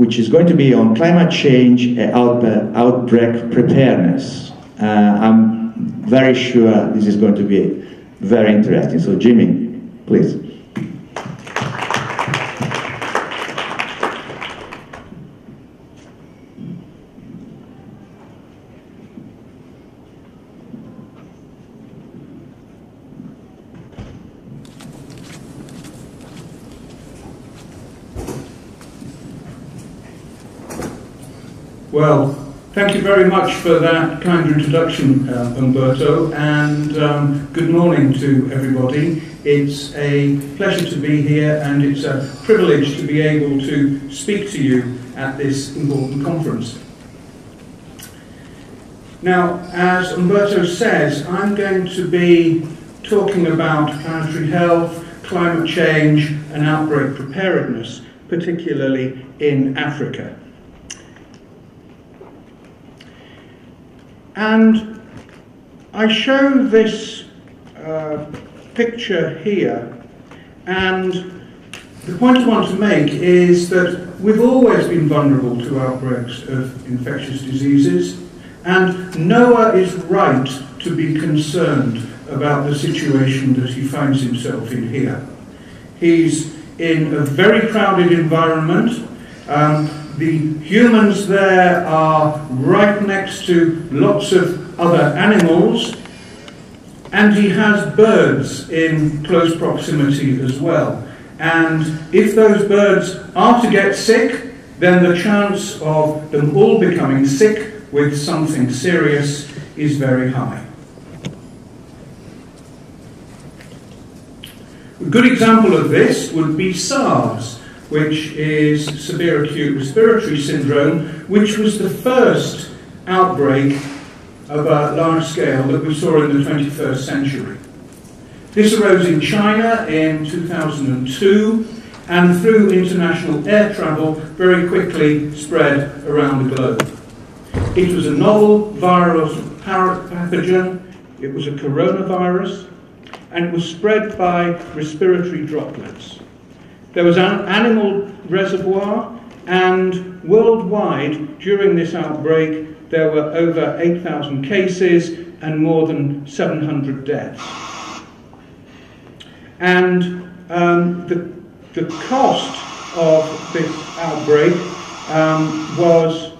which is going to be on climate change and out, outbreak preparedness. Uh, I'm very sure this is going to be very interesting. So, Jimmy, please. Well, thank you very much for that kind introduction, uh, Umberto, and um, good morning to everybody. It's a pleasure to be here, and it's a privilege to be able to speak to you at this important conference. Now, as Umberto says, I'm going to be talking about planetary health, climate change, and outbreak preparedness, particularly in Africa. And I show this uh, picture here, and the point I want to make is that we've always been vulnerable to outbreaks of infectious diseases, and Noah is right to be concerned about the situation that he finds himself in here. He's in a very crowded environment. Um, the humans there are right next to lots of other animals, and he has birds in close proximity as well. And if those birds are to get sick, then the chance of them all becoming sick with something serious is very high. A good example of this would be SARS which is severe acute respiratory syndrome, which was the first outbreak of a large scale that we saw in the 21st century. This arose in China in 2002 and through international air travel very quickly spread around the globe. It was a novel viral pathogen, it was a coronavirus, and it was spread by respiratory droplets. There was an animal reservoir, and worldwide, during this outbreak, there were over 8,000 cases and more than 700 deaths. And um, the, the cost of this outbreak um, was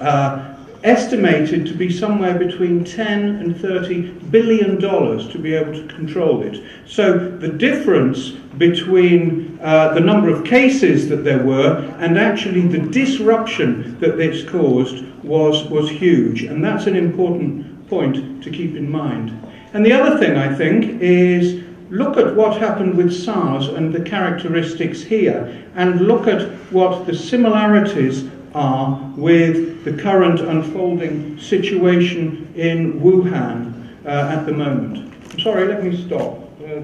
uh, estimated to be somewhere between 10 and 30 billion dollars to be able to control it. So the difference between uh, the number of cases that there were and actually the disruption that this caused was, was huge. And that's an important point to keep in mind. And the other thing I think is look at what happened with SARS and the characteristics here, and look at what the similarities are with the current unfolding situation in Wuhan uh, at the moment. I'm sorry, let me stop. Uh,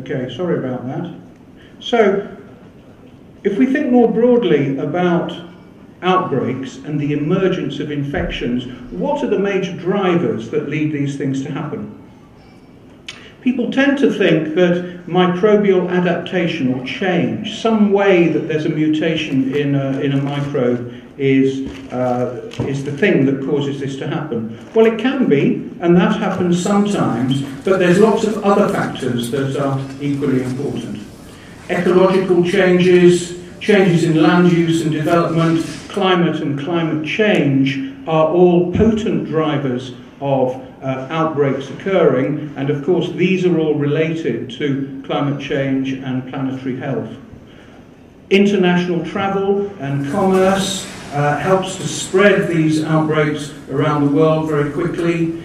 Okay, sorry about that. So, if we think more broadly about outbreaks and the emergence of infections, what are the major drivers that lead these things to happen? People tend to think that microbial adaptation or change, some way that there's a mutation in a, in a microbe, is, uh, is the thing that causes this to happen. Well, it can be, and that happens sometimes, but there's lots of other factors that are equally important. Ecological changes, changes in land use and development, climate and climate change are all potent drivers of uh, outbreaks occurring, and of course, these are all related to climate change and planetary health. International travel and commerce uh, helps to spread these outbreaks around the world very quickly.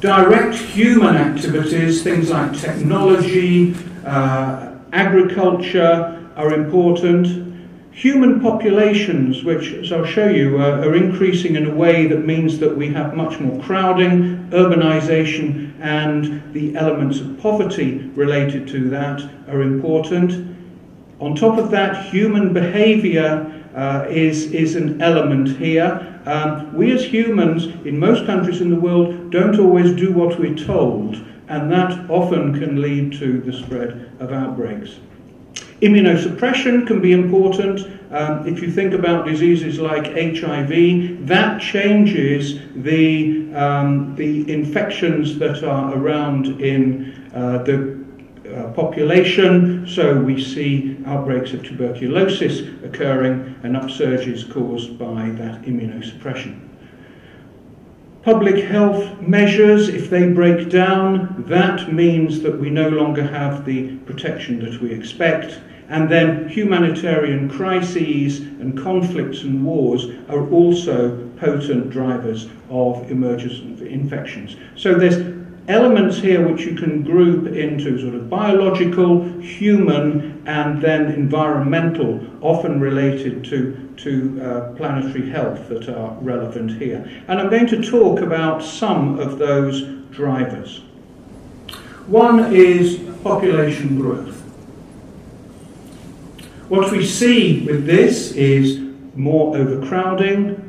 Direct human activities, things like technology, uh, agriculture, are important. Human populations, which, as I'll show you, uh, are increasing in a way that means that we have much more crowding, urbanization, and the elements of poverty related to that are important. On top of that, human behavior uh, is, is an element here. Um, we as humans, in most countries in the world, don't always do what we're told, and that often can lead to the spread of outbreaks. Immunosuppression can be important. Um, if you think about diseases like HIV, that changes the, um, the infections that are around in uh, the uh, population. So we see outbreaks of tuberculosis occurring and upsurges caused by that immunosuppression. Public health measures, if they break down, that means that we no longer have the protection that we expect. And then humanitarian crises and conflicts and wars are also potent drivers of emergence of infections. So there's elements here which you can group into sort of biological, human, and then environmental, often related to, to uh, planetary health that are relevant here. And I'm going to talk about some of those drivers. One is population growth. What we see with this is more overcrowding,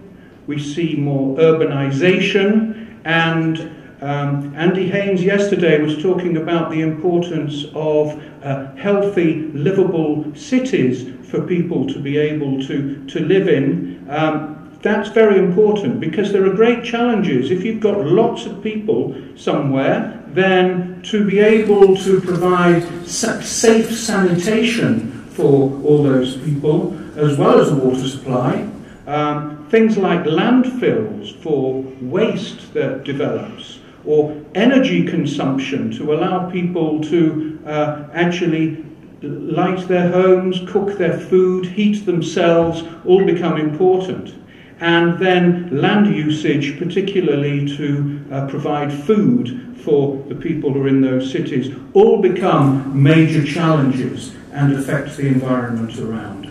we see more urbanization, and um, Andy Haines yesterday was talking about the importance of uh, healthy, livable cities for people to be able to, to live in. Um, that's very important because there are great challenges. If you've got lots of people somewhere, then to be able to provide safe sanitation for all those people, as well as a water supply, um, things like landfills for waste that develops, or energy consumption to allow people to uh, actually light their homes, cook their food, heat themselves, all become important. And then land usage, particularly to uh, provide food for the people who are in those cities, all become major challenges and affect the environment around.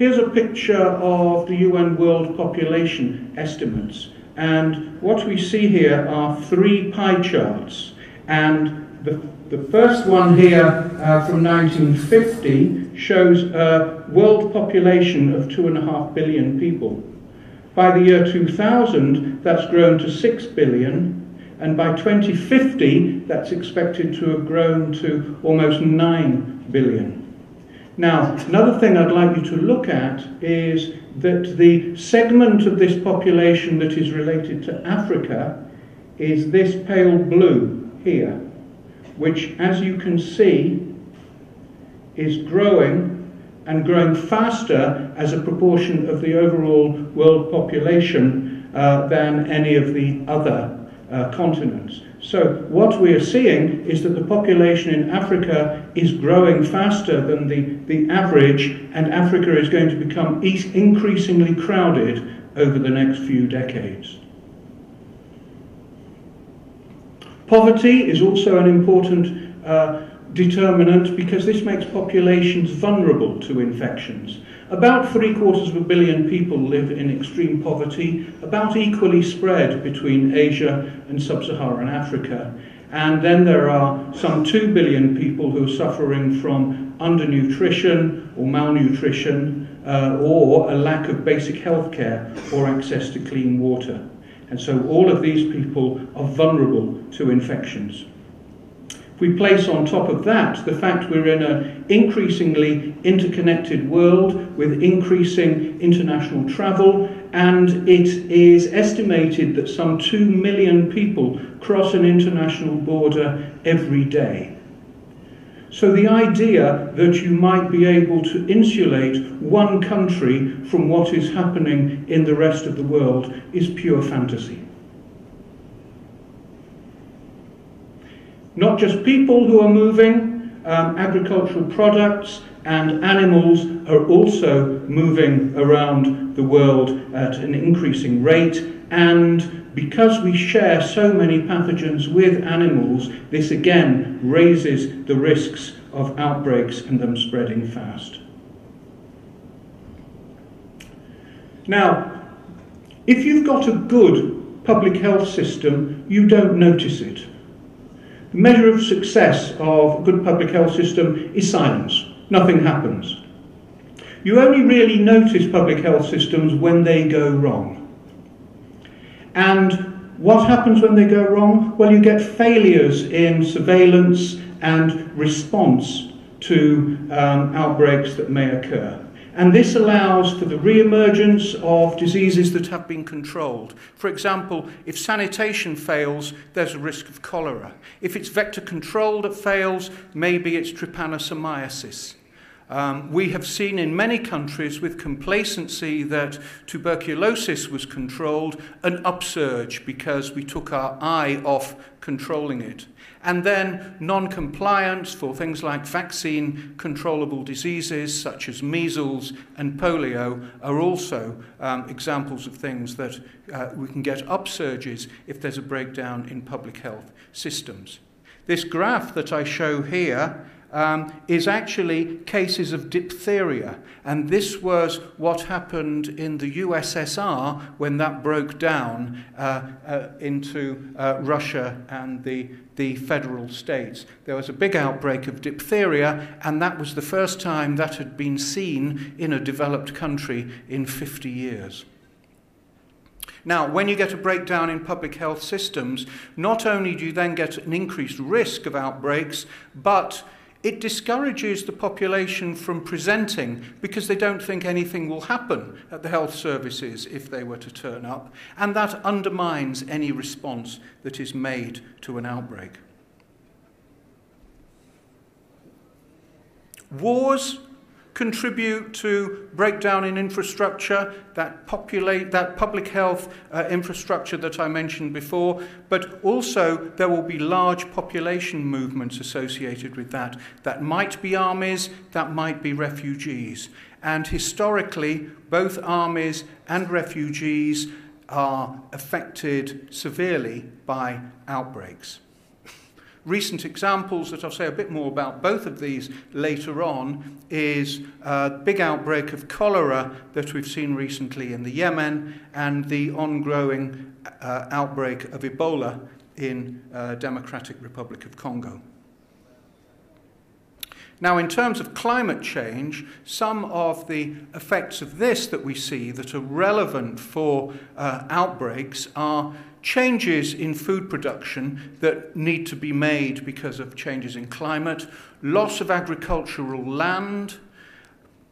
Here's a picture of the UN World Population Estimates. And what we see here are three pie charts. And the, the first one here uh, from 1950 shows a world population of 2.5 billion people. By the year 2000, that's grown to 6 billion, and by 2050, that's expected to have grown to almost 9 billion. Now, another thing I'd like you to look at is that the segment of this population that is related to Africa is this pale blue here, which, as you can see, is growing and growing faster as a proportion of the overall world population uh, than any of the other uh, continents. So what we are seeing is that the population in Africa is growing faster than the, the average, and Africa is going to become increasingly crowded over the next few decades. Poverty is also an important uh, determinant because this makes populations vulnerable to infections. About three quarters of a billion people live in extreme poverty, about equally spread between Asia and sub Saharan Africa. And then there are some 2 billion people who are suffering from undernutrition or malnutrition uh, or a lack of basic health care or access to clean water. And so all of these people are vulnerable to infections we place on top of that the fact we're in an increasingly interconnected world with increasing international travel, and it is estimated that some 2 million people cross an international border every day. So the idea that you might be able to insulate one country from what is happening in the rest of the world is pure fantasy. Not just people who are moving, um, agricultural products, and animals are also moving around the world at an increasing rate. And because we share so many pathogens with animals, this again raises the risks of outbreaks and them spreading fast. Now, if you've got a good public health system, you don't notice it. The measure of success of a good public health system is silence. Nothing happens. You only really notice public health systems when they go wrong. And what happens when they go wrong? Well, you get failures in surveillance and response to um, outbreaks that may occur. And this allows for the re-emergence of diseases that have been controlled. For example, if sanitation fails, there's a risk of cholera. If it's vector control that fails, maybe it's trypanosomiasis. Um, we have seen in many countries with complacency that tuberculosis was controlled an upsurge because we took our eye off controlling it. And then non-compliance for things like vaccine controllable diseases such as measles and polio are also um, examples of things that uh, we can get upsurges if there's a breakdown in public health systems. This graph that I show here um, is actually cases of diphtheria. And this was what happened in the USSR when that broke down uh, uh, into uh, Russia and the, the federal states. There was a big outbreak of diphtheria, and that was the first time that had been seen in a developed country in 50 years. Now, when you get a breakdown in public health systems, not only do you then get an increased risk of outbreaks, but it discourages the population from presenting because they don't think anything will happen at the health services if they were to turn up, and that undermines any response that is made to an outbreak. Wars contribute to breakdown in infrastructure, that, populate, that public health uh, infrastructure that I mentioned before, but also there will be large population movements associated with that. That might be armies, that might be refugees. And historically, both armies and refugees are affected severely by outbreaks. Recent examples that I'll say a bit more about both of these later on is a big outbreak of cholera that we've seen recently in the Yemen and the ongoing uh, outbreak of Ebola in uh, Democratic Republic of Congo. Now, in terms of climate change, some of the effects of this that we see that are relevant for uh, outbreaks are changes in food production that need to be made because of changes in climate, loss of agricultural land,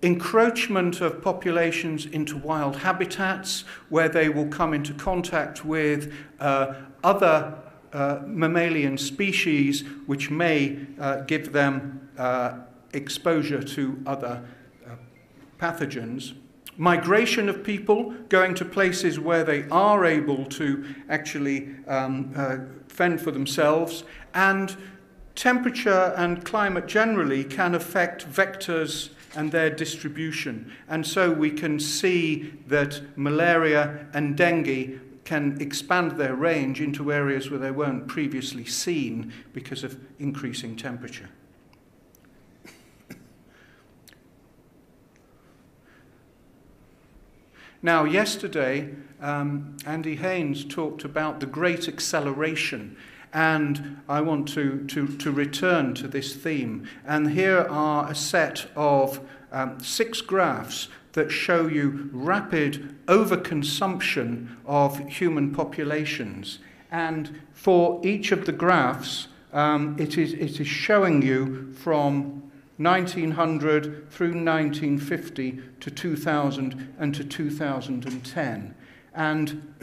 encroachment of populations into wild habitats where they will come into contact with uh, other uh, mammalian species which may uh, give them uh, exposure to other uh, pathogens migration of people going to places where they are able to actually um, uh, fend for themselves, and temperature and climate generally can affect vectors and their distribution. And so we can see that malaria and dengue can expand their range into areas where they weren't previously seen because of increasing temperature. Now, yesterday, um, Andy Haines talked about the great acceleration, and I want to, to, to return to this theme. And here are a set of um, six graphs that show you rapid overconsumption of human populations. And for each of the graphs, um, it, is, it is showing you from 1900 through 1950 to 2000 and to 2010. And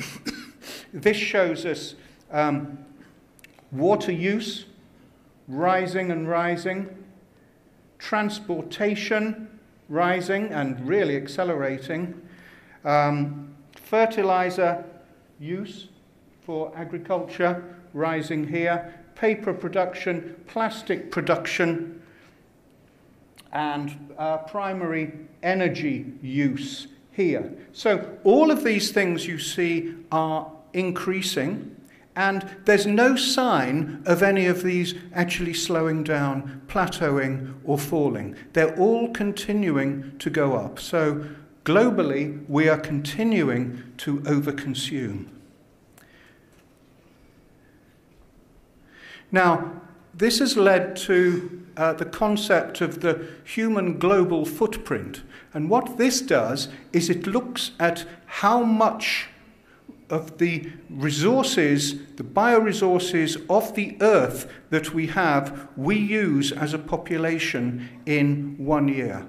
this shows us um, water use rising and rising, transportation rising and really accelerating, um, fertilizer use for agriculture rising here, paper production, plastic production and uh, primary energy use here. So all of these things you see are increasing. And there's no sign of any of these actually slowing down, plateauing, or falling. They're all continuing to go up. So globally, we are continuing to overconsume. Now, this has led to uh, the concept of the human global footprint. And what this does is it looks at how much of the resources, the bioresources of the earth that we have, we use as a population in one year.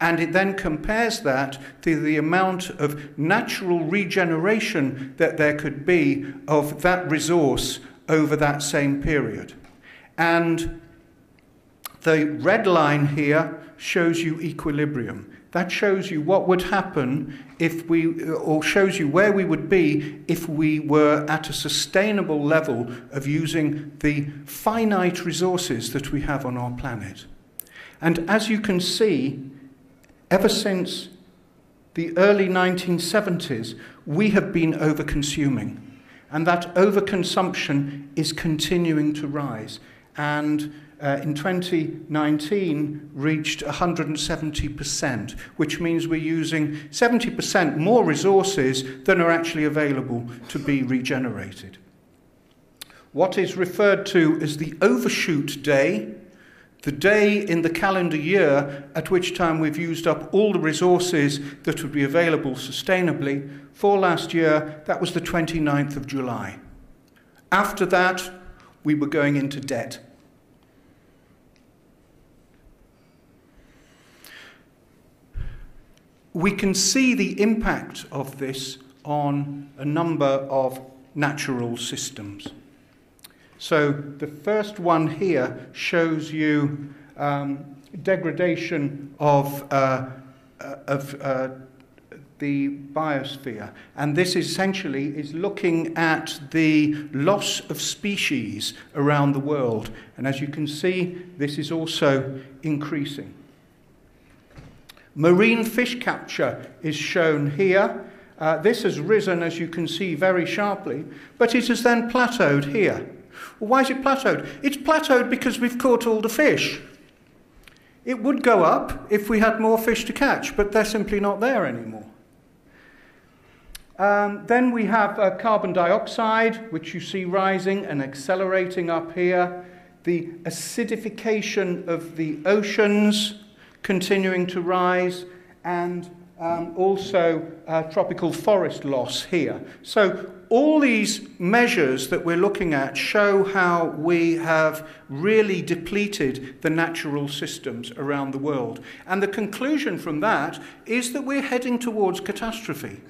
And it then compares that to the amount of natural regeneration that there could be of that resource over that same period. And the red line here shows you equilibrium. That shows you what would happen if we, or shows you where we would be if we were at a sustainable level of using the finite resources that we have on our planet. And as you can see, ever since the early 1970s, we have been over-consuming. And that overconsumption is continuing to rise. And uh, in 2019 reached 170%, which means we're using 70% more resources than are actually available to be regenerated. What is referred to as the overshoot day, the day in the calendar year at which time we've used up all the resources that would be available sustainably, for last year, that was the 29th of July. After that, we were going into debt. we can see the impact of this on a number of natural systems. So the first one here shows you um, degradation of, uh, of uh, the biosphere. And this essentially is looking at the loss of species around the world. And as you can see, this is also increasing. Marine fish capture is shown here. Uh, this has risen, as you can see, very sharply, but it has then plateaued here. Well, why is it plateaued? It's plateaued because we've caught all the fish. It would go up if we had more fish to catch, but they're simply not there anymore. Um, then we have uh, carbon dioxide, which you see rising and accelerating up here. The acidification of the oceans, continuing to rise, and um, also uh, tropical forest loss here. So all these measures that we're looking at show how we have really depleted the natural systems around the world. And the conclusion from that is that we're heading towards catastrophe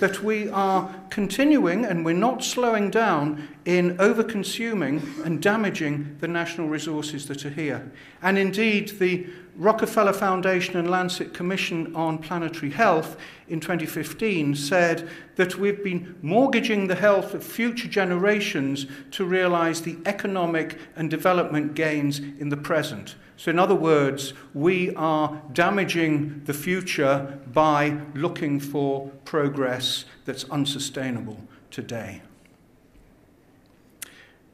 that we are continuing and we're not slowing down in overconsuming and damaging the national resources that are here. And indeed, the Rockefeller Foundation and Lancet Commission on Planetary Health in 2015 said that we've been mortgaging the health of future generations to realize the economic and development gains in the present. So, in other words, we are damaging the future by looking for progress that's unsustainable today.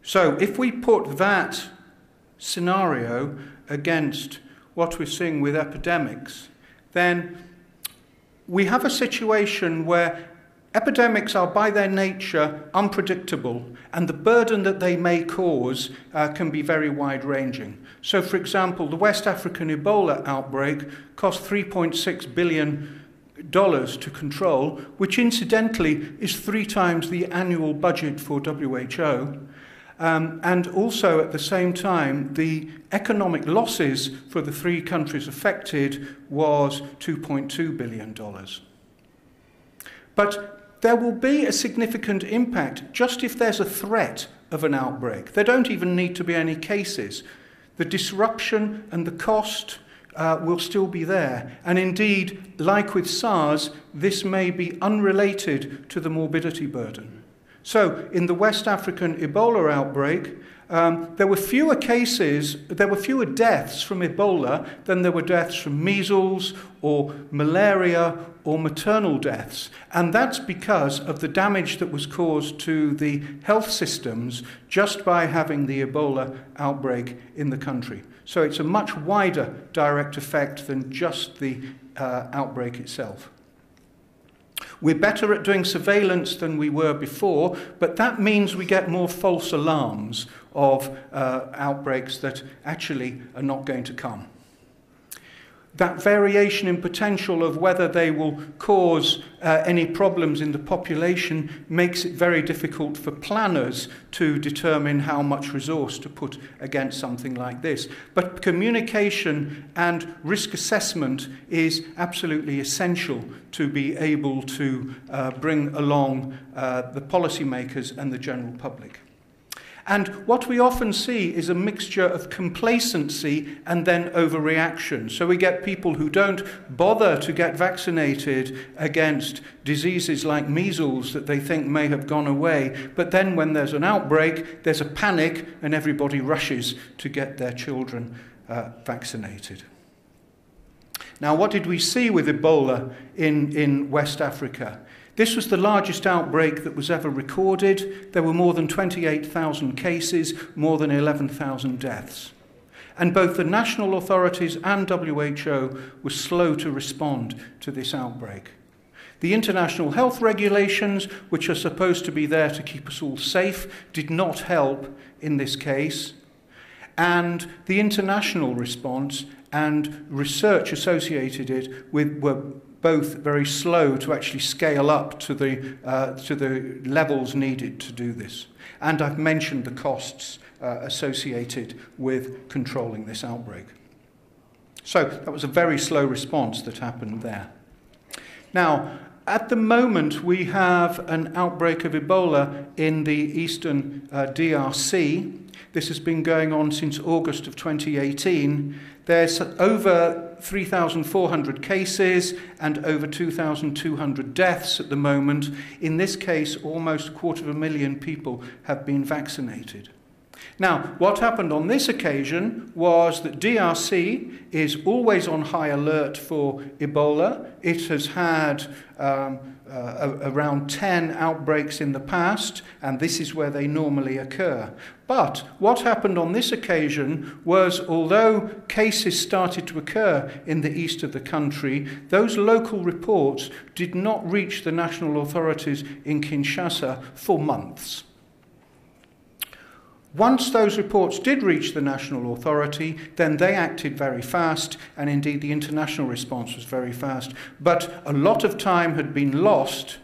So, if we put that scenario against what we're seeing with epidemics, then we have a situation where Epidemics are, by their nature, unpredictable, and the burden that they may cause uh, can be very wide ranging. So, for example, the West African Ebola outbreak cost $3.6 billion to control, which incidentally is three times the annual budget for WHO. Um, and also, at the same time, the economic losses for the three countries affected was $2.2 billion. But there will be a significant impact just if there's a threat of an outbreak. There don't even need to be any cases. The disruption and the cost uh, will still be there. And indeed, like with SARS, this may be unrelated to the morbidity burden. So, in the West African Ebola outbreak, um, there were fewer cases, there were fewer deaths from Ebola than there were deaths from measles or malaria or maternal deaths. And that's because of the damage that was caused to the health systems just by having the Ebola outbreak in the country. So it's a much wider direct effect than just the uh, outbreak itself. We're better at doing surveillance than we were before, but that means we get more false alarms of uh, outbreaks that actually are not going to come. That variation in potential of whether they will cause uh, any problems in the population makes it very difficult for planners to determine how much resource to put against something like this. But communication and risk assessment is absolutely essential to be able to uh, bring along uh, the policymakers and the general public. And what we often see is a mixture of complacency and then overreaction. So we get people who don't bother to get vaccinated against diseases like measles that they think may have gone away. But then when there's an outbreak, there's a panic and everybody rushes to get their children uh, vaccinated. Now, what did we see with Ebola in, in West Africa? This was the largest outbreak that was ever recorded. There were more than 28,000 cases, more than 11,000 deaths. And both the national authorities and WHO were slow to respond to this outbreak. The international health regulations, which are supposed to be there to keep us all safe, did not help in this case. And the international response and research associated it with were both very slow to actually scale up to the, uh, to the levels needed to do this. And I've mentioned the costs uh, associated with controlling this outbreak. So that was a very slow response that happened there. Now, at the moment, we have an outbreak of Ebola in the eastern uh, DRC. This has been going on since August of 2018. There's over 3,400 cases and over 2,200 deaths at the moment. In this case, almost a quarter of a million people have been vaccinated. Now, what happened on this occasion was that DRC is always on high alert for Ebola. It has had um, uh, around 10 outbreaks in the past, and this is where they normally occur. But what happened on this occasion was, although cases started to occur in the east of the country, those local reports did not reach the national authorities in Kinshasa for months. Once those reports did reach the national authority, then they acted very fast, and indeed the international response was very fast. But a lot of time had been lost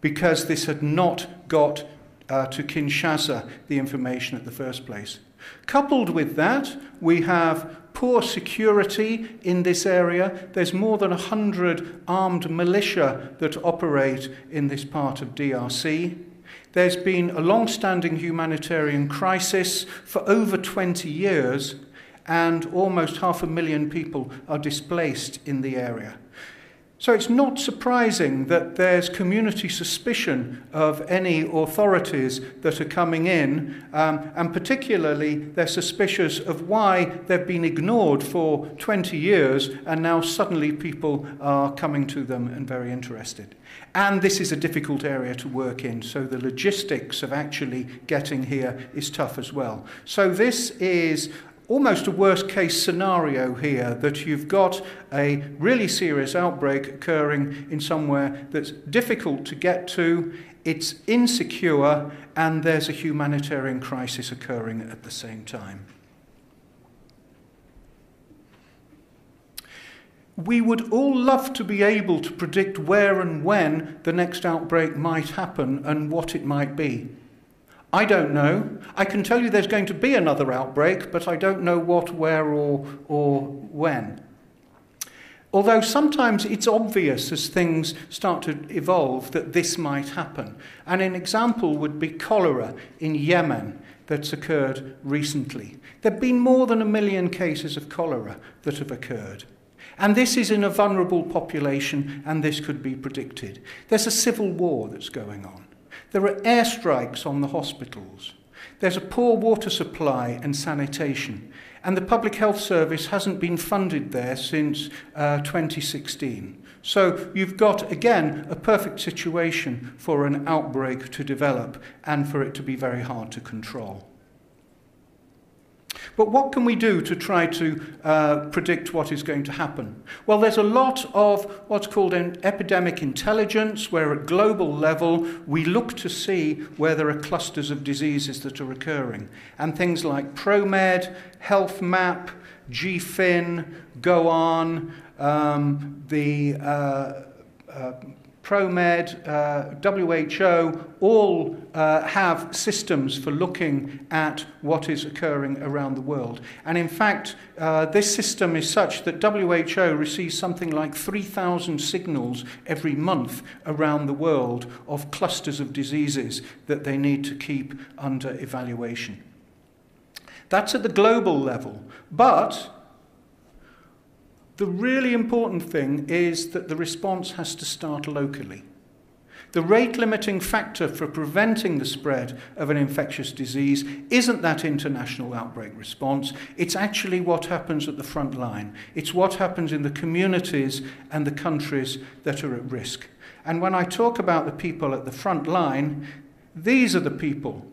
because this had not got uh, to Kinshasa the information at the first place. Coupled with that, we have poor security in this area. There's more than 100 armed militia that operate in this part of DRC. There's been a long standing humanitarian crisis for over 20 years, and almost half a million people are displaced in the area. So it's not surprising that there's community suspicion of any authorities that are coming in, um, and particularly they're suspicious of why they've been ignored for 20 years and now suddenly people are coming to them and very interested. And this is a difficult area to work in, so the logistics of actually getting here is tough as well. So this is almost a worst case scenario here that you've got a really serious outbreak occurring in somewhere that's difficult to get to, it's insecure, and there's a humanitarian crisis occurring at the same time. We would all love to be able to predict where and when the next outbreak might happen and what it might be. I don't know. I can tell you there's going to be another outbreak, but I don't know what, where, or, or when. Although sometimes it's obvious as things start to evolve that this might happen. And an example would be cholera in Yemen that's occurred recently. There have been more than a million cases of cholera that have occurred. And this is in a vulnerable population, and this could be predicted. There's a civil war that's going on. There are airstrikes on the hospitals. There's a poor water supply and sanitation. And the Public Health Service hasn't been funded there since uh, 2016. So you've got, again, a perfect situation for an outbreak to develop and for it to be very hard to control. But what can we do to try to uh, predict what is going to happen? Well, there's a lot of what's called an epidemic intelligence, where at global level we look to see where there are clusters of diseases that are occurring. And things like ProMed, Health Map, GPHIN, GOARN, um, the uh, uh, ProMed, uh, WHO, all uh, have systems for looking at what is occurring around the world. And in fact, uh, this system is such that WHO receives something like 3,000 signals every month around the world of clusters of diseases that they need to keep under evaluation. That's at the global level. But the really important thing is that the response has to start locally. The rate limiting factor for preventing the spread of an infectious disease isn't that international outbreak response. It's actually what happens at the front line. It's what happens in the communities and the countries that are at risk. And when I talk about the people at the front line, these are the people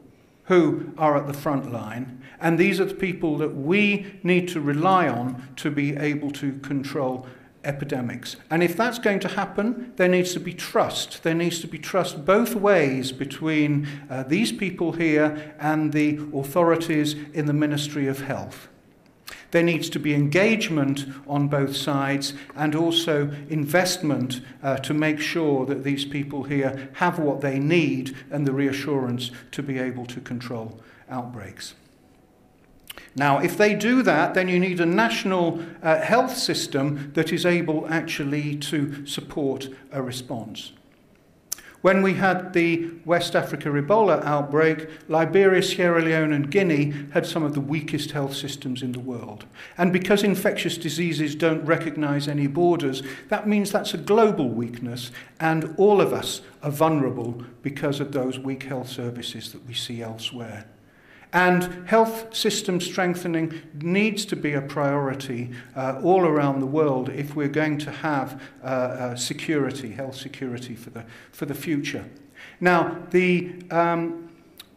who are at the front line, and these are the people that we need to rely on to be able to control epidemics. And if that's going to happen, there needs to be trust. There needs to be trust both ways between uh, these people here and the authorities in the Ministry of Health. There needs to be engagement on both sides and also investment uh, to make sure that these people here have what they need and the reassurance to be able to control outbreaks. Now, if they do that, then you need a national uh, health system that is able actually to support a response. When we had the West Africa Ebola outbreak, Liberia, Sierra Leone, and Guinea had some of the weakest health systems in the world. And because infectious diseases don't recognize any borders, that means that's a global weakness, and all of us are vulnerable because of those weak health services that we see elsewhere. And health system strengthening needs to be a priority uh, all around the world if we're going to have uh, uh, security, health security for the, for the future. Now, the um,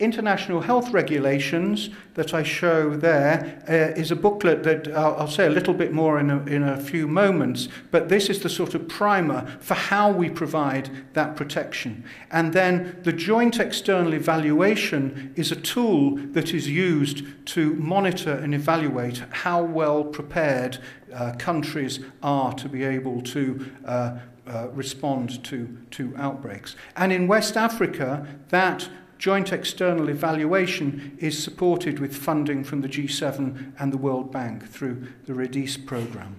international health regulations that I show there uh, is a booklet that I'll, I'll say a little bit more in a, in a few moments, but this is the sort of primer for how we provide that protection. And then the joint external evaluation is a tool that is used to monitor and evaluate how well prepared uh, countries are to be able to uh, uh, respond to, to outbreaks. And in West Africa, that joint external evaluation is supported with funding from the G7 and the World Bank through the REDIS programme.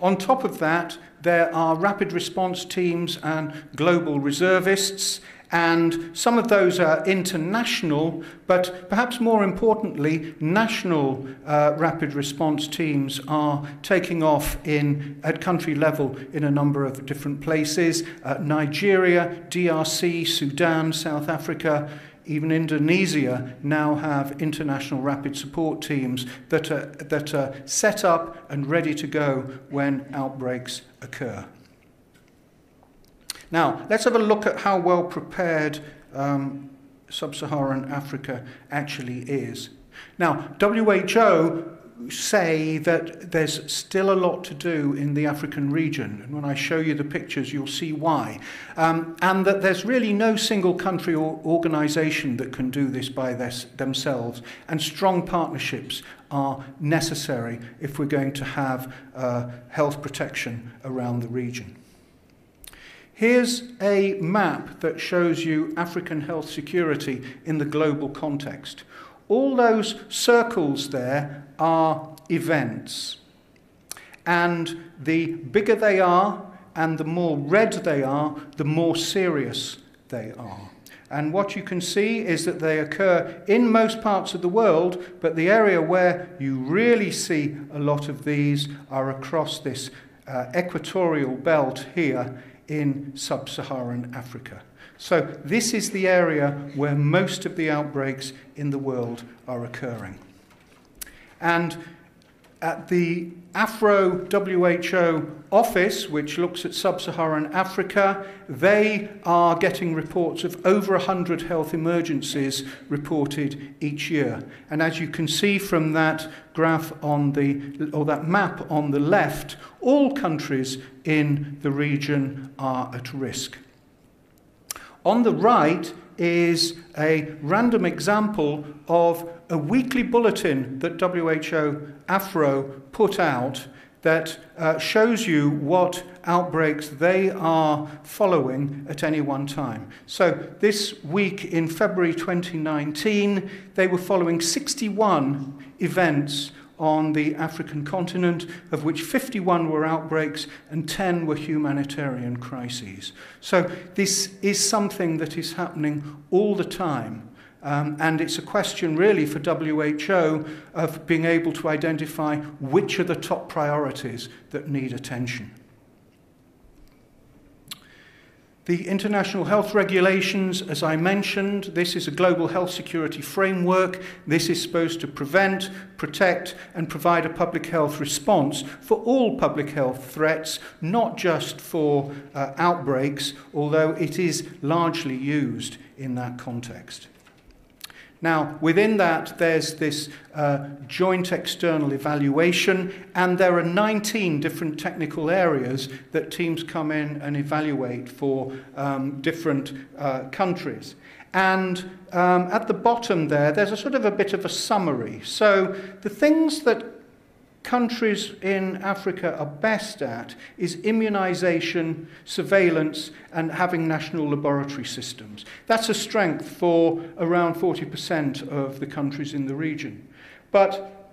On top of that, there are rapid response teams and global reservists and some of those are international, but perhaps more importantly, national uh, rapid response teams are taking off in, at country level in a number of different places. Uh, Nigeria, DRC, Sudan, South Africa, even Indonesia now have international rapid support teams that are, that are set up and ready to go when outbreaks occur. Now, let's have a look at how well prepared um, sub Saharan Africa actually is. Now, WHO say that there's still a lot to do in the African region, and when I show you the pictures, you'll see why. Um, and that there's really no single country or organization that can do this by this, themselves, and strong partnerships are necessary if we're going to have uh, health protection around the region. Here's a map that shows you African health security in the global context. All those circles there are events. And the bigger they are and the more red they are, the more serious they are. And what you can see is that they occur in most parts of the world, but the area where you really see a lot of these are across this uh, equatorial belt here in sub Saharan Africa. So, this is the area where most of the outbreaks in the world are occurring. And at the Afro WHO office, which looks at sub Saharan Africa, they are getting reports of over 100 health emergencies reported each year. And as you can see from that graph on the, or that map on the left, all countries in the region are at risk. On the right is a random example of a weekly bulletin that WHO Afro put out that uh, shows you what outbreaks they are following at any one time. So, this week in February 2019, they were following 61 events on the African continent, of which 51 were outbreaks and 10 were humanitarian crises. So this is something that is happening all the time. Um, and it's a question really for WHO of being able to identify which are the top priorities that need attention. The international health regulations, as I mentioned, this is a global health security framework. This is supposed to prevent, protect, and provide a public health response for all public health threats, not just for uh, outbreaks, although it is largely used in that context. Now, within that, there's this uh, joint external evaluation, and there are 19 different technical areas that teams come in and evaluate for um, different uh, countries. And um, at the bottom there, there's a sort of a bit of a summary. So the things that countries in Africa are best at is immunization, surveillance, and having national laboratory systems. That's a strength for around 40% of the countries in the region. But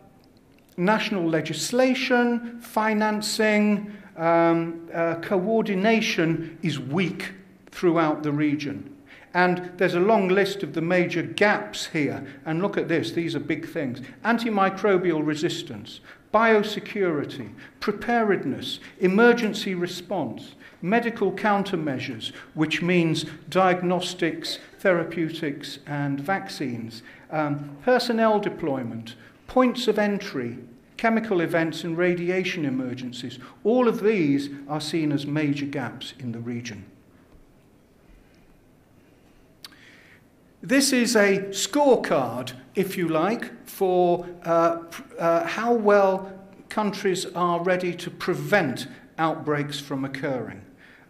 national legislation, financing, um, uh, coordination is weak throughout the region. And there's a long list of the major gaps here. And look at this, these are big things antimicrobial resistance, biosecurity, preparedness, emergency response, medical countermeasures, which means diagnostics, therapeutics, and vaccines, um, personnel deployment, points of entry, chemical events, and radiation emergencies. All of these are seen as major gaps in the region. This is a scorecard, if you like, for uh, uh, how well countries are ready to prevent outbreaks from occurring.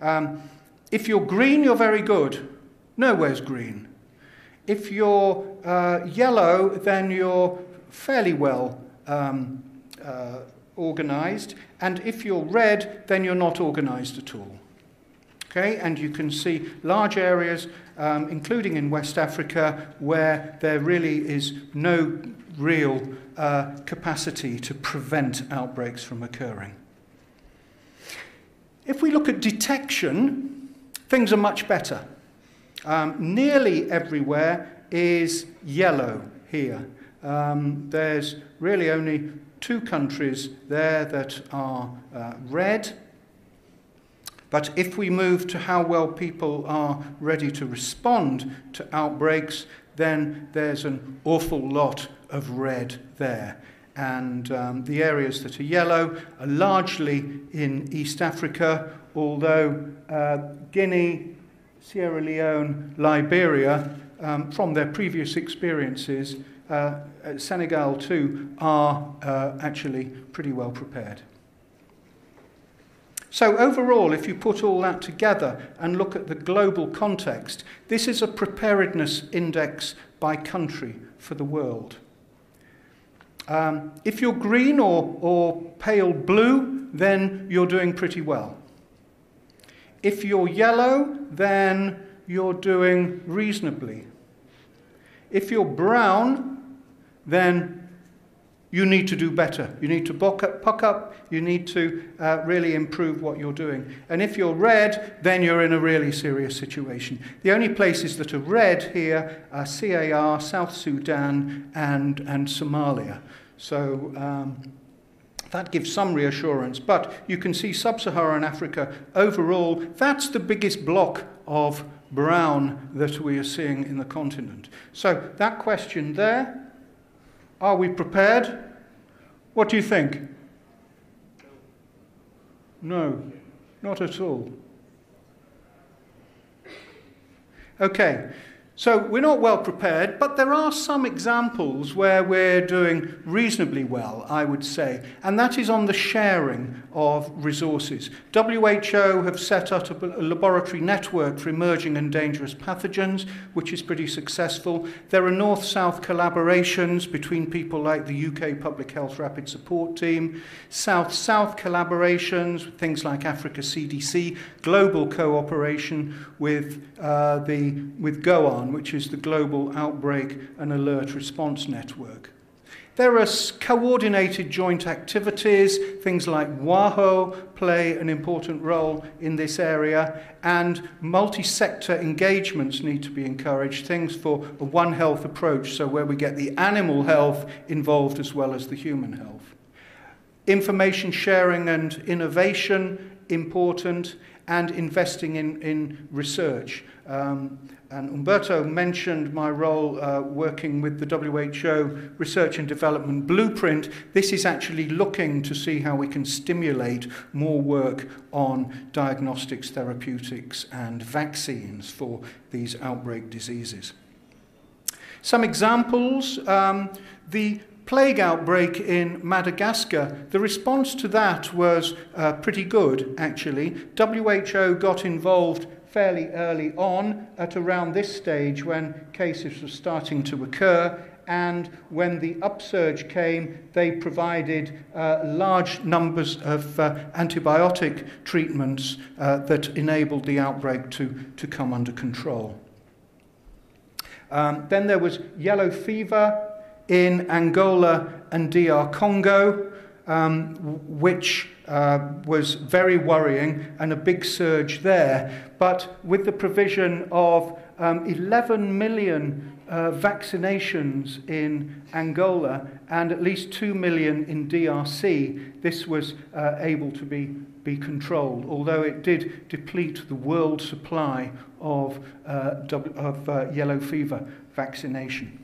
Um, if you're green, you're very good. Nowhere's green. If you're uh, yellow, then you're fairly well um, uh, organized. And if you're red, then you're not organized at all. Okay, and you can see large areas, um, including in West Africa, where there really is no real uh, capacity to prevent outbreaks from occurring. If we look at detection, things are much better. Um, nearly everywhere is yellow here. Um, there's really only two countries there that are uh, red. But if we move to how well people are ready to respond to outbreaks, then there's an awful lot of red there. And um, the areas that are yellow are largely in East Africa, although uh, Guinea, Sierra Leone, Liberia, um, from their previous experiences, uh, Senegal too, are uh, actually pretty well prepared. So, overall, if you put all that together and look at the global context, this is a preparedness index by country for the world. Um, if you're green or, or pale blue, then you're doing pretty well. If you're yellow, then you're doing reasonably. If you're brown, then you need to do better. You need to up, puck up. You need to uh, really improve what you're doing. And if you're red, then you're in a really serious situation. The only places that are red here are CAR, South Sudan, and, and Somalia. So, um, That gives some reassurance, but you can see sub Saharan Africa overall, that's the biggest block of brown that we are seeing in the continent. So, that question there are we prepared? What do you think? No, not at all. Okay, so we're not well prepared, but there are some examples where we're doing reasonably well, I would say, and that is on the sharing of resources. WHO have set up a laboratory network for emerging and dangerous pathogens, which is pretty successful. There are north south collaborations between people like the UK Public Health Rapid Support Team, south south collaborations, things like Africa CDC, global cooperation with, uh, the, with Which is the Global Outbreak and Alert Response Network. There are coordinated joint activities, things like WAHO play an important role in this area, and multi sector engagements need to be encouraged, things for a One Health approach, so where we get the animal health involved as well as the human health. Information sharing and innovation, important, and investing in, in research. Um, and Umberto mentioned my role uh, working with the WHO Research and Development Blueprint. This is actually looking to see how we can stimulate more work on diagnostics, therapeutics, and vaccines for these outbreak diseases. Some examples um, the plague outbreak in Madagascar, the response to that was uh, pretty good, actually. WHO got involved fairly early on at around this stage when cases were starting to occur. And when the upsurge came, they provided uh, large numbers of uh, antibiotic treatments uh, that enabled the outbreak to, to come under control. Um, then there was yellow fever in Angola and DR Congo, um, which uh, was very worrying and a big surge there. But with the provision of um, 11 million uh, vaccinations in Angola and at least 2 million in DRC, this was uh, able to be, be controlled, although it did deplete the world supply of, uh, of uh, yellow fever vaccination.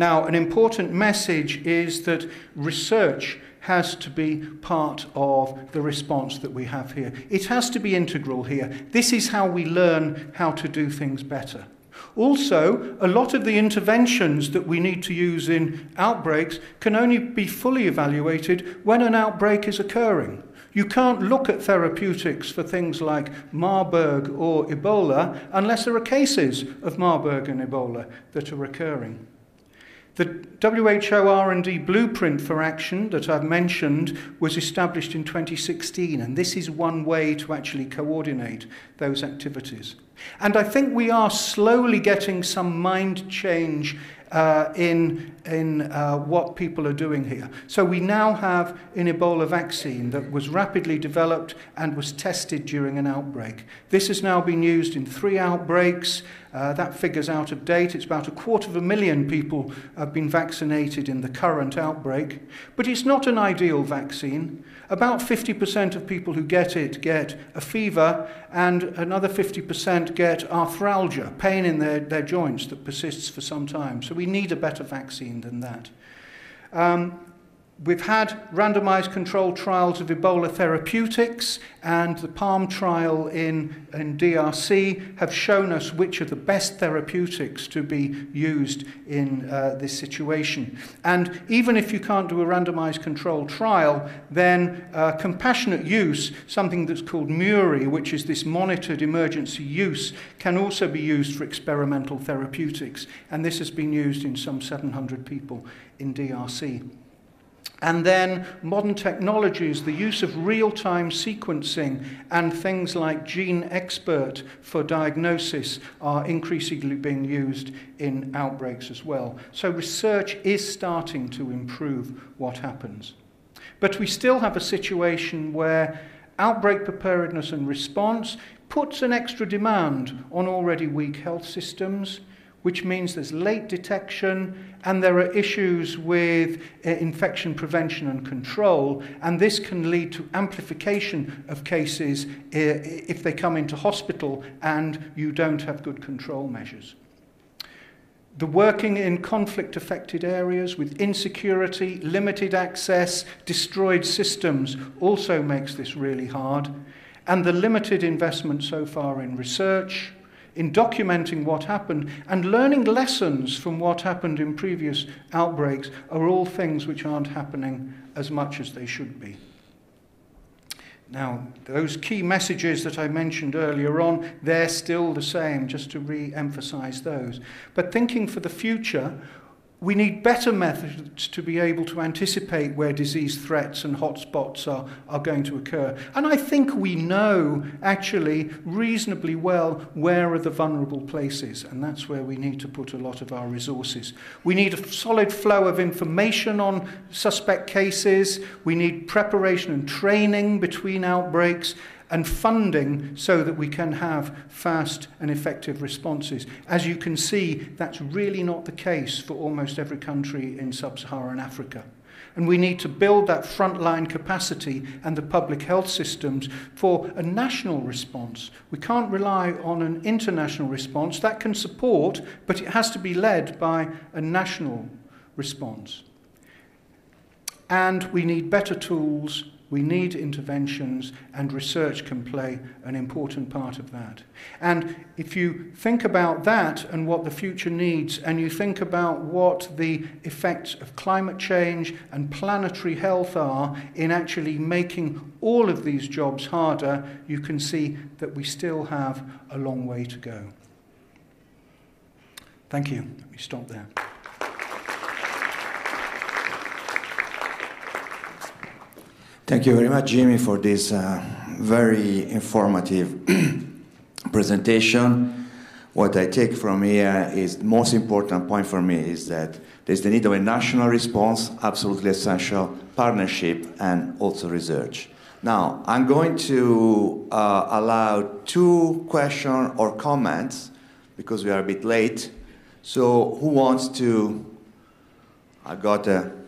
Now, an important message is that research has to be part of the response that we have here. It has to be integral here. This is how we learn how to do things better. Also, a lot of the interventions that we need to use in outbreaks can only be fully evaluated when an outbreak is occurring. You can't look at therapeutics for things like Marburg or Ebola unless there are cases of Marburg and Ebola that are occurring. The WHO R&D blueprint for action that I've mentioned was established in 2016 and this is one way to actually coordinate those activities. And I think we are slowly getting some mind change uh, in, in uh, what people are doing here. So we now have an Ebola vaccine that was rapidly developed and was tested during an outbreak. This has now been used in three outbreaks. Uh, that figure's out of date. It's about a quarter of a million people have been vaccinated in the current outbreak. But it's not an ideal vaccine. About 50% of people who get it get a fever, and another 50% get arthralgia, pain in their, their joints that persists for some time. So we need a better vaccine than that. Um, We've had randomized controlled trials of Ebola therapeutics, and the PALM trial in, in DRC have shown us which are the best therapeutics to be used in uh, this situation. And even if you can't do a randomized controlled trial, then uh, compassionate use, something that's called MEURI, which is this monitored emergency use, can also be used for experimental therapeutics. And this has been used in some 700 people in DRC. And then modern technologies, the use of real time sequencing and things like GeneXpert for diagnosis are increasingly being used in outbreaks as well. So research is starting to improve what happens. But we still have a situation where outbreak preparedness and response puts an extra demand on already weak health systems which means there's late detection and there are issues with uh, infection prevention and control, and this can lead to amplification of cases uh, if they come into hospital and you don't have good control measures. The working in conflict affected areas with insecurity, limited access, destroyed systems also makes this really hard. And the limited investment so far in research, in documenting what happened and learning lessons from what happened in previous outbreaks are all things which aren't happening as much as they should be. Now, those key messages that I mentioned earlier on, they're still the same, just to re emphasize those. But thinking for the future, We need better methods to be able to anticipate where disease threats and hotspots are, are going to occur. And I think we know actually reasonably well where are the vulnerable places, and that's where we need to put a lot of our resources. We need a solid flow of information on suspect cases, we need preparation and training between outbreaks, and funding so that we can have fast and effective responses. As you can see, that's really not the case for almost every country in sub-Saharan Africa. And we need to build that frontline capacity and the public health systems for a national response. We can't rely on an international response. That can support, but it has to be led by a national response. And we need better tools we need interventions, and research can play an important part of that. And if you think about that and what the future needs, and you think about what the effects of climate change and planetary health are in actually making all of these jobs harder, you can see that we still have a long way to go. Thank you. Let me stop there. Thank you very much, Jimmy, for this uh, very informative presentation. What I take from here is the most important point for me is that there's the need of a national response, absolutely essential, partnership, and also research. Now, I'm going to uh, allow two questions or comments because we are a bit late. So, who wants to? I got a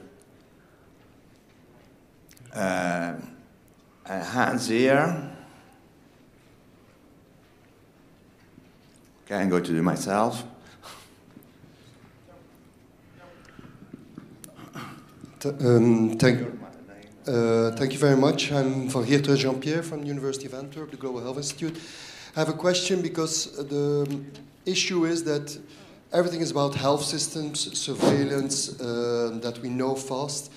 uh, hands here. Okay, I'm going to do myself. Um, thank, uh, thank you very much. I'm Van Jean-Pierre from the University of Antwerp, the Global Health Institute. I have a question because the issue is that everything is about health systems, surveillance, uh, that we know fast.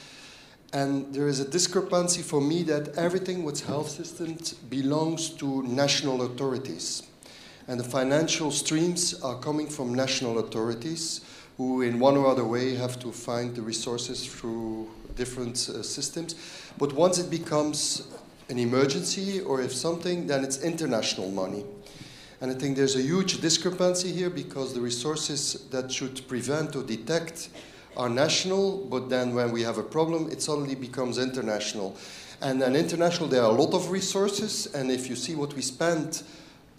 And there is a discrepancy for me that everything with health systems belongs to national authorities. And the financial streams are coming from national authorities who, in one or other way, have to find the resources through different uh, systems. But once it becomes an emergency or if something, then it's international money. And I think there's a huge discrepancy here because the resources that should prevent or detect are national, but then when we have a problem, it suddenly becomes international. And then international, there are a lot of resources, and if you see what we spend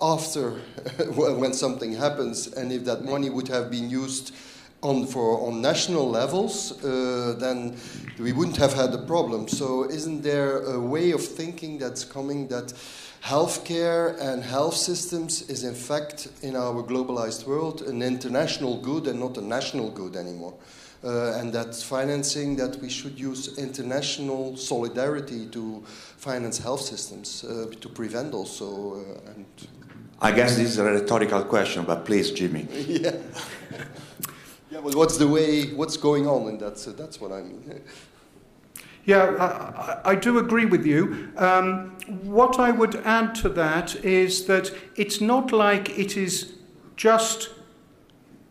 after when something happens, and if that money would have been used on for on national levels, uh, then we wouldn't have had the problem. So, isn't there a way of thinking that's coming that healthcare and health systems is in fact in our globalized world an international good and not a national good anymore? Uh, and that financing that we should use international solidarity to finance health systems uh, to prevent also. Uh, and I guess this is a rhetorical question, but please, Jimmy. yeah. yeah. Well, what's the way? What's going on? And that's that's what I mean. Yeah, I, I, do agree with you. Um, what I would add to that is that it's not like it is just,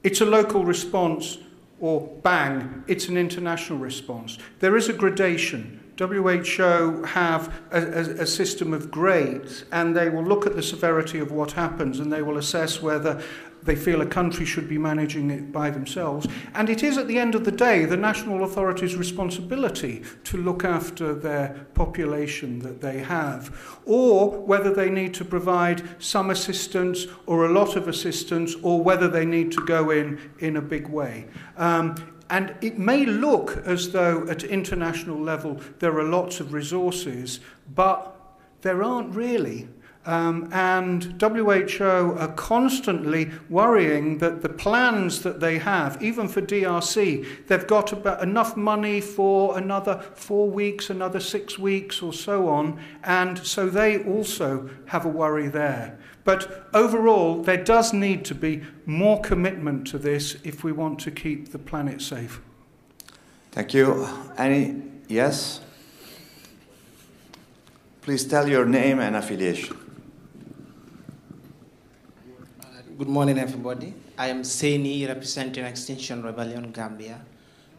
it's a local response or bang, it's an international response. There is a gradation. WHO have a, a, a, system of grades, and they will look at the severity of what happens and they will assess whether they feel a country should be managing it by themselves. And it is, at the end of the day, the national authority's responsibility to look after their population that they have, or whether they need to provide some assistance or a lot of assistance, or whether they need to go in in a big way. Um, and it may look as though at international level there are lots of resources, but there aren't really. Um, and WHO are constantly worrying that the plans that they have, even for DRC, they've got about enough money for another four weeks, another six weeks, or so on. And so they also have a worry there. But overall, there does need to be more commitment to this if we want to keep the planet safe. Thank you. Any? Yes? Please tell your name and affiliation. Good morning, everybody. I am Seni, representing Extinction Rebellion Gambia.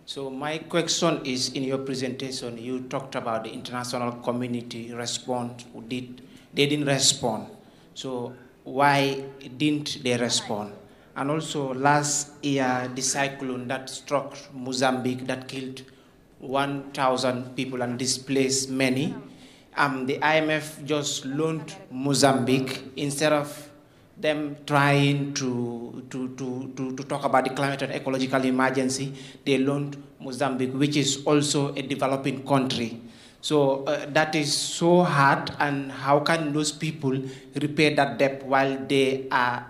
So my question is, in your presentation, you talked about the international community response. Did, they didn't respond. So why didn't they respond? And also last year, the cyclone that struck Mozambique that killed 1,000 people and displaced many. Um, the IMF just loaned Mozambique instead of them trying to, to, to, to, to talk about the climate and ecological emergency, they loaned Mozambique, which is also a developing country. So uh, that is so hard, and how can those people repay that debt while they are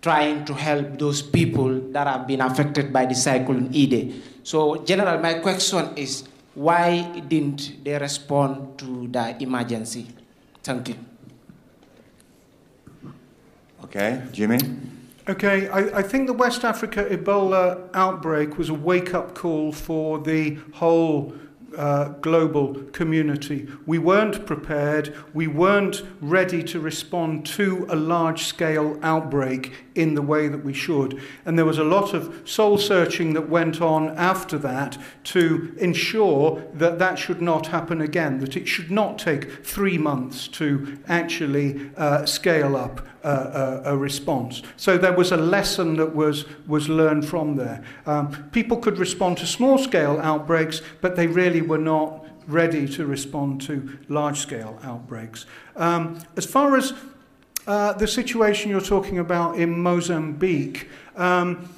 trying to help those people that have been affected by the cyclone Idai? So, General, my question is why didn't they respond to the emergency? Thank you. Okay, Jimmy? Okay, I, I think the West Africa Ebola outbreak was a wake up call for the whole uh, global community. We weren't prepared, we weren't ready to respond to a large scale outbreak in the way that we should. And there was a lot of soul searching that went on after that to ensure that that should not happen again, that it should not take three months to actually uh, scale up uh, a, a response. So there was a lesson that was, was learned from there. Um, people could respond to small scale outbreaks, but they really were not ready to respond to large scale outbreaks. Um, as far as uh, the situation you're talking about in Mozambique, um,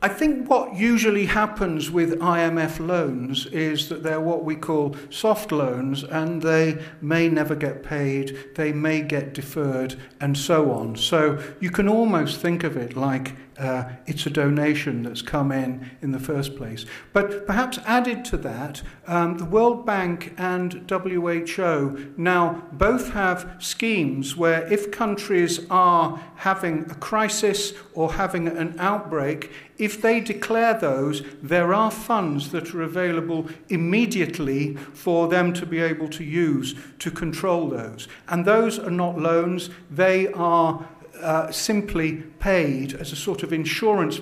I think what usually happens with IMF loans is that they're what we call soft loans and they may never get paid, they may get deferred, and so on. So you can almost think of it like uh, it's a donation that's come in in the first place. But perhaps added to that, um, the World Bank and WHO now both have schemes where if countries are having a crisis or having an outbreak, if they declare those, there are funds that are available immediately for them to be able to use to control those. And those are not loans, they are uh, simply paid as a sort of insurance,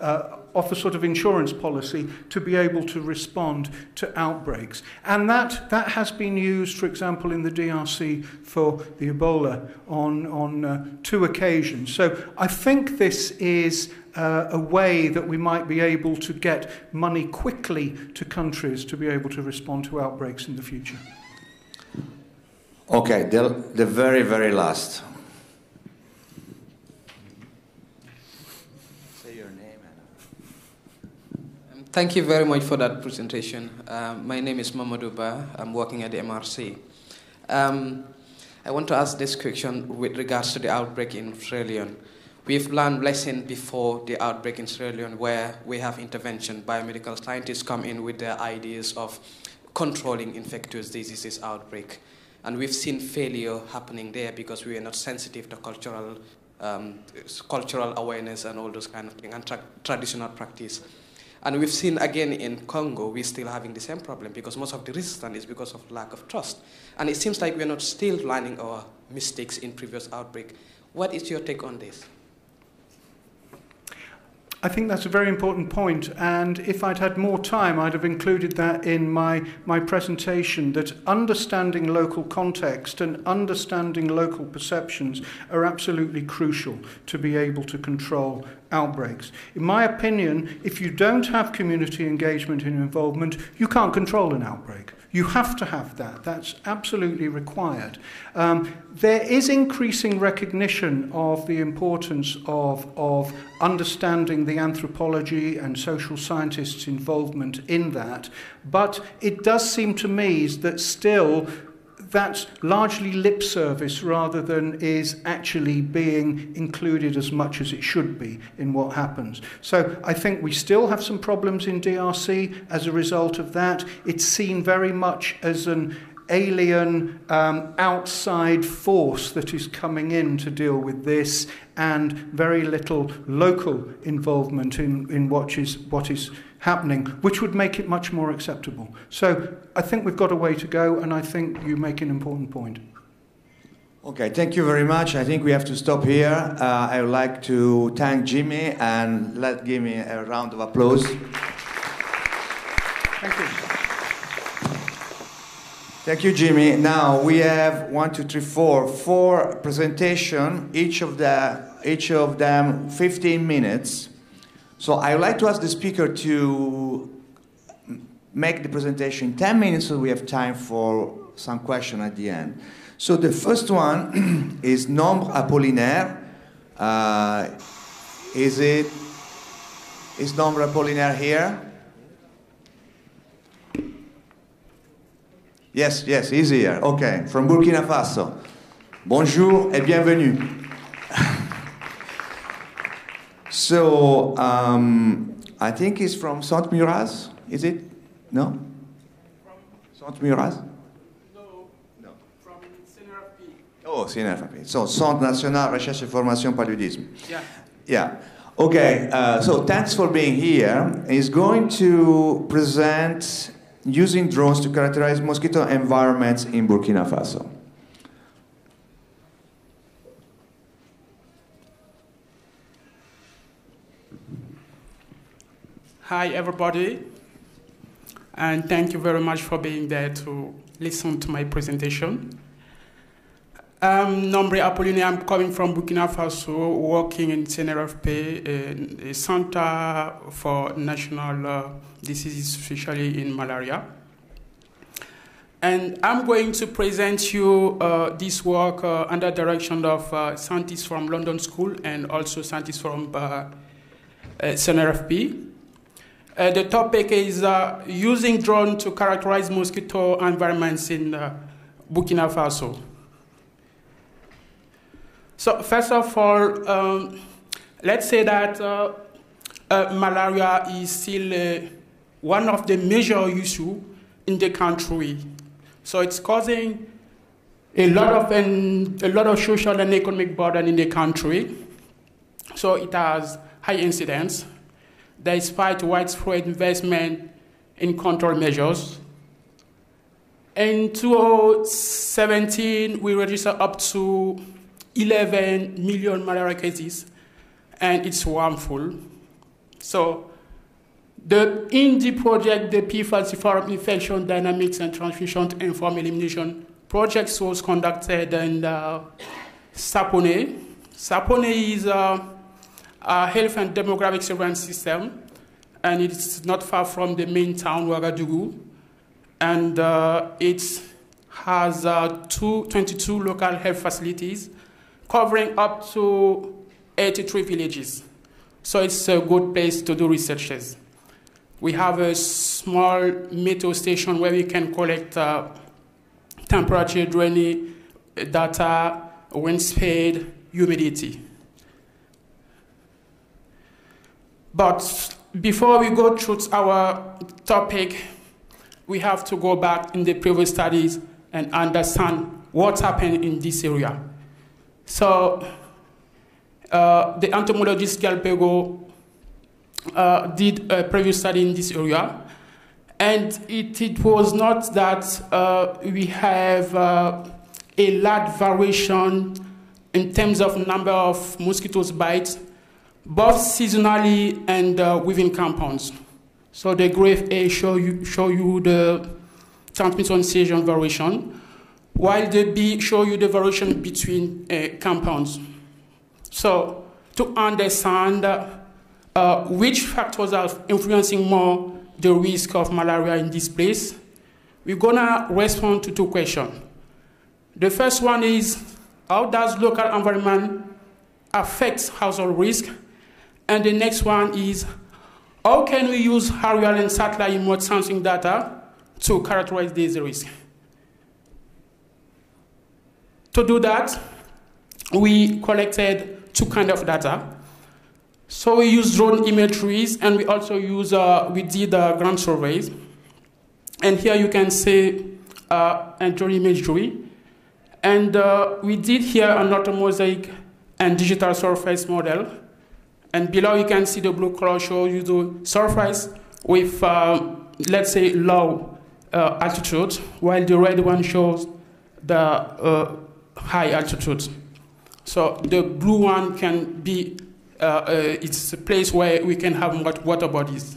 uh, off a sort of insurance policy to be able to respond to outbreaks. And that, that has been used, for example, in the DRC for the Ebola on, on uh, two occasions. So I think this is uh, a way that we might be able to get money quickly to countries to be able to respond to outbreaks in the future. Okay, the, the very, very last. Thank you very much for that presentation. Um, my name is Mamadou Ba. I'm working at the MRC. Um, I want to ask this question with regards to the outbreak in Sierra Leone. We've learned lesson before the outbreak in Sierra Leone where we have intervention. Biomedical scientists come in with their ideas of controlling infectious diseases outbreak. And we've seen failure happening there because we are not sensitive to cultural, um, cultural awareness and all those kind of things and tra traditional practice. And we've seen again in Congo, we're still having the same problem because most of the resistance is because of lack of trust. And it seems like we're not still learning our mistakes in previous outbreak. What is your take on this? I think that's a very important point, and if I'd had more time, I'd have included that in my, my presentation that understanding local context and understanding local perceptions are absolutely crucial to be able to control outbreaks. In my opinion, if you don't have community engagement and involvement, you can't control an outbreak. You have to have that. That's absolutely required. Um, there is increasing recognition of the importance of, of understanding the anthropology and social scientists' involvement in that, but it does seem to me that still that's largely lip service rather than is actually being included as much as it should be in what happens. So I think we still have some problems in DRC as a result of that. It's seen very much as an alien um, outside force that is coming in to deal with this and very little local involvement in, in what is, what is happening, which would make it much more acceptable. So I think we've got a way to go, and I think you make an important point. Okay, thank you very much. I think we have to stop here. Uh, I would like to thank Jimmy and let give me a round of applause. Thank you. Thank you, Jimmy. Now we have one, two, three, four, four presentation. Each of the each of them 15 minutes. So I would like to ask the speaker to make the presentation in 10 minutes so we have time for some question at the end. So the first one is Nombre Apollinaire. Uh, is it, is Nombre Apollinaire here? Yes, yes, he's here. Okay, from Burkina Faso. Bonjour et bienvenue. So um, I think he's from Centre Muraz, is it? No? Centre Muraz? No. No. From CNRFP. Oh, CNRFP. So Centre National Recherche et Formation Paludisme. Yeah. Yeah. Okay, uh, so thanks for being here. He's going to present using drones to characterize mosquito environments in Burkina Faso. Hi, everybody. And thank you very much for being there to listen to my presentation. I'm Nombre Apollinaire. I'm coming from Burkina Faso, working in CNRFP, a center for national uh, diseases, especially in malaria. And I'm going to present you uh, this work uh, under direction of uh, scientists from London School and also scientists from uh, uh, CNRFP. Uh, the topic is uh, using drone to characterize mosquito environments in uh, Burkina Faso. So first of all, um, let's say that uh, uh, malaria is still uh, one of the major issues in the country. So it's causing a lot of a lot of social and economic burden in the country. So it has high incidence despite widespread investment in control measures. In 2017, we registered up to 11 million malaria cases, and it's harmful. So, the INDI project, the PFAS Infection Dynamics and Transmission and Form Elimination project was conducted in uh, Sapone. Sapone is uh, a health and demographic surveillance system, and it's not far from the main town, Ouagadougou. And uh, it has uh, two, 22 local health facilities covering up to 83 villages. So it's a good place to do researches. We have a small meteor station where we can collect uh, temperature, drainage data, wind speed, humidity. But before we go through our topic, we have to go back in the previous studies and understand what's happened in this area. So, uh, the entomologist Guelbeogo uh, did a previous study in this area, and it, it was not that uh, we have uh, a large variation in terms of number of mosquitoes bites both seasonally and uh, within compounds. So the graph A show you, show you the transmission season variation, while the B show you the variation between uh, compounds. So to understand uh, which factors are influencing more the risk of malaria in this place, we're gonna respond to two questions. The first one is how does local environment affect household risk? And the next one is how can we use aerial and satellite remote sensing data to characterize this risk? To do that, we collected two kind of data. So we use drone imageries, and we also use uh, we did uh, ground surveys. And here you can see uh, a drone imagery, and uh, we did here an orthomosaic and digital surface model. And below you can see the blue color shows you the surface with, uh, let's say, low uh, altitude, while the red one shows the uh, high altitude. So the blue one can be, uh, uh, it's a place where we can have water bodies.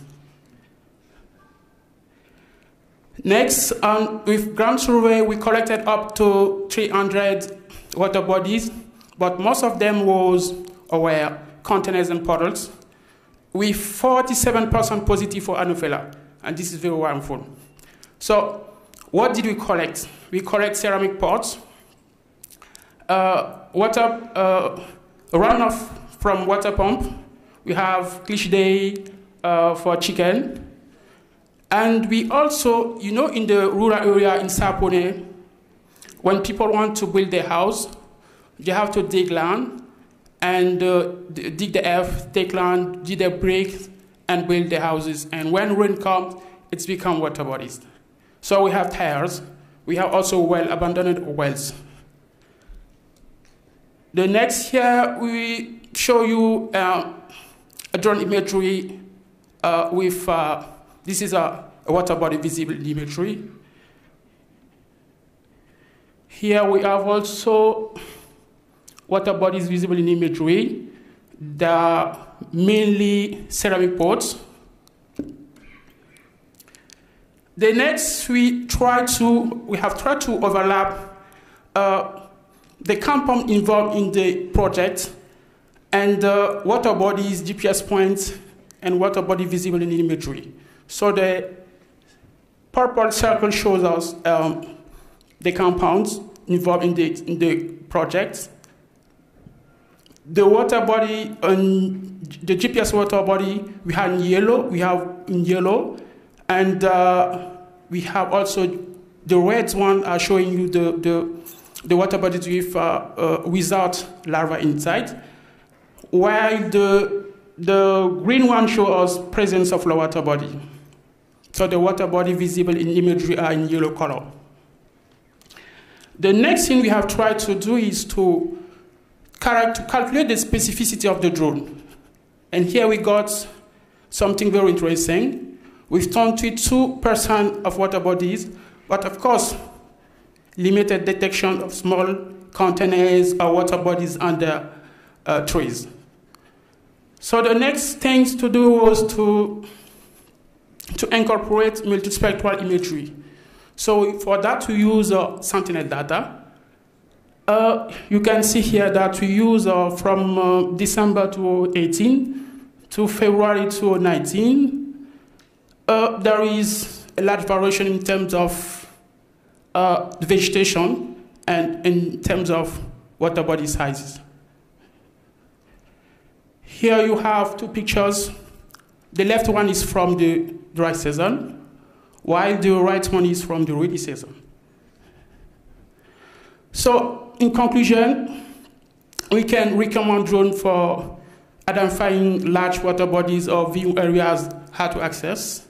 Next, um, with ground survey, we collected up to 300 water bodies, but most of them was or were containers and puddles, with 47% positive for Anopheles, and this is very harmful. So, what did we collect? We collect ceramic pots, uh, water uh, runoff from water pump. We have cliche uh, for chicken, and we also, you know, in the rural area in Sapone, when people want to build their house, they have to dig land and uh, dig the earth, take land, dig the bricks, and build the houses. And when rain comes, it's become water bodies. So we have tires. We have also well abandoned wells. The next here we show you uh, a drone imagery uh, with uh, this is a, a water body visible imagery. Here we have also water bodies visible in imagery. Are mainly ceramic pots. The next, we try to we have tried to overlap uh, the compound involved in the project and uh, water bodies, GPS points, and water body visible in imagery. So the purple circle shows us um, the compounds involved in the, in the project. The water body, and the GPS water body, we have in yellow, we have in yellow, and uh, we have also the red one are showing you the, the, the water bodies with, uh, uh, without larva inside, while the, the green one shows us presence of the water body. So the water body visible in imagery are in yellow color. The next thing we have tried to do is to, to calculate the specificity of the drone. And here we got something very interesting. With 22% of water bodies, but of course, limited detection of small containers or water bodies under uh, trees. So the next things to do was to to incorporate multispectral imagery. So for that, we use uh, Sentinel data. Uh, you can see here that we use uh, from uh, December 2018 to February 2019. Uh, there is a large variation in terms of uh, vegetation and in terms of water body sizes. Here you have two pictures. The left one is from the dry season, while the right one is from the rainy season. So, in conclusion, we can recommend drone for identifying large water bodies or view areas hard to access.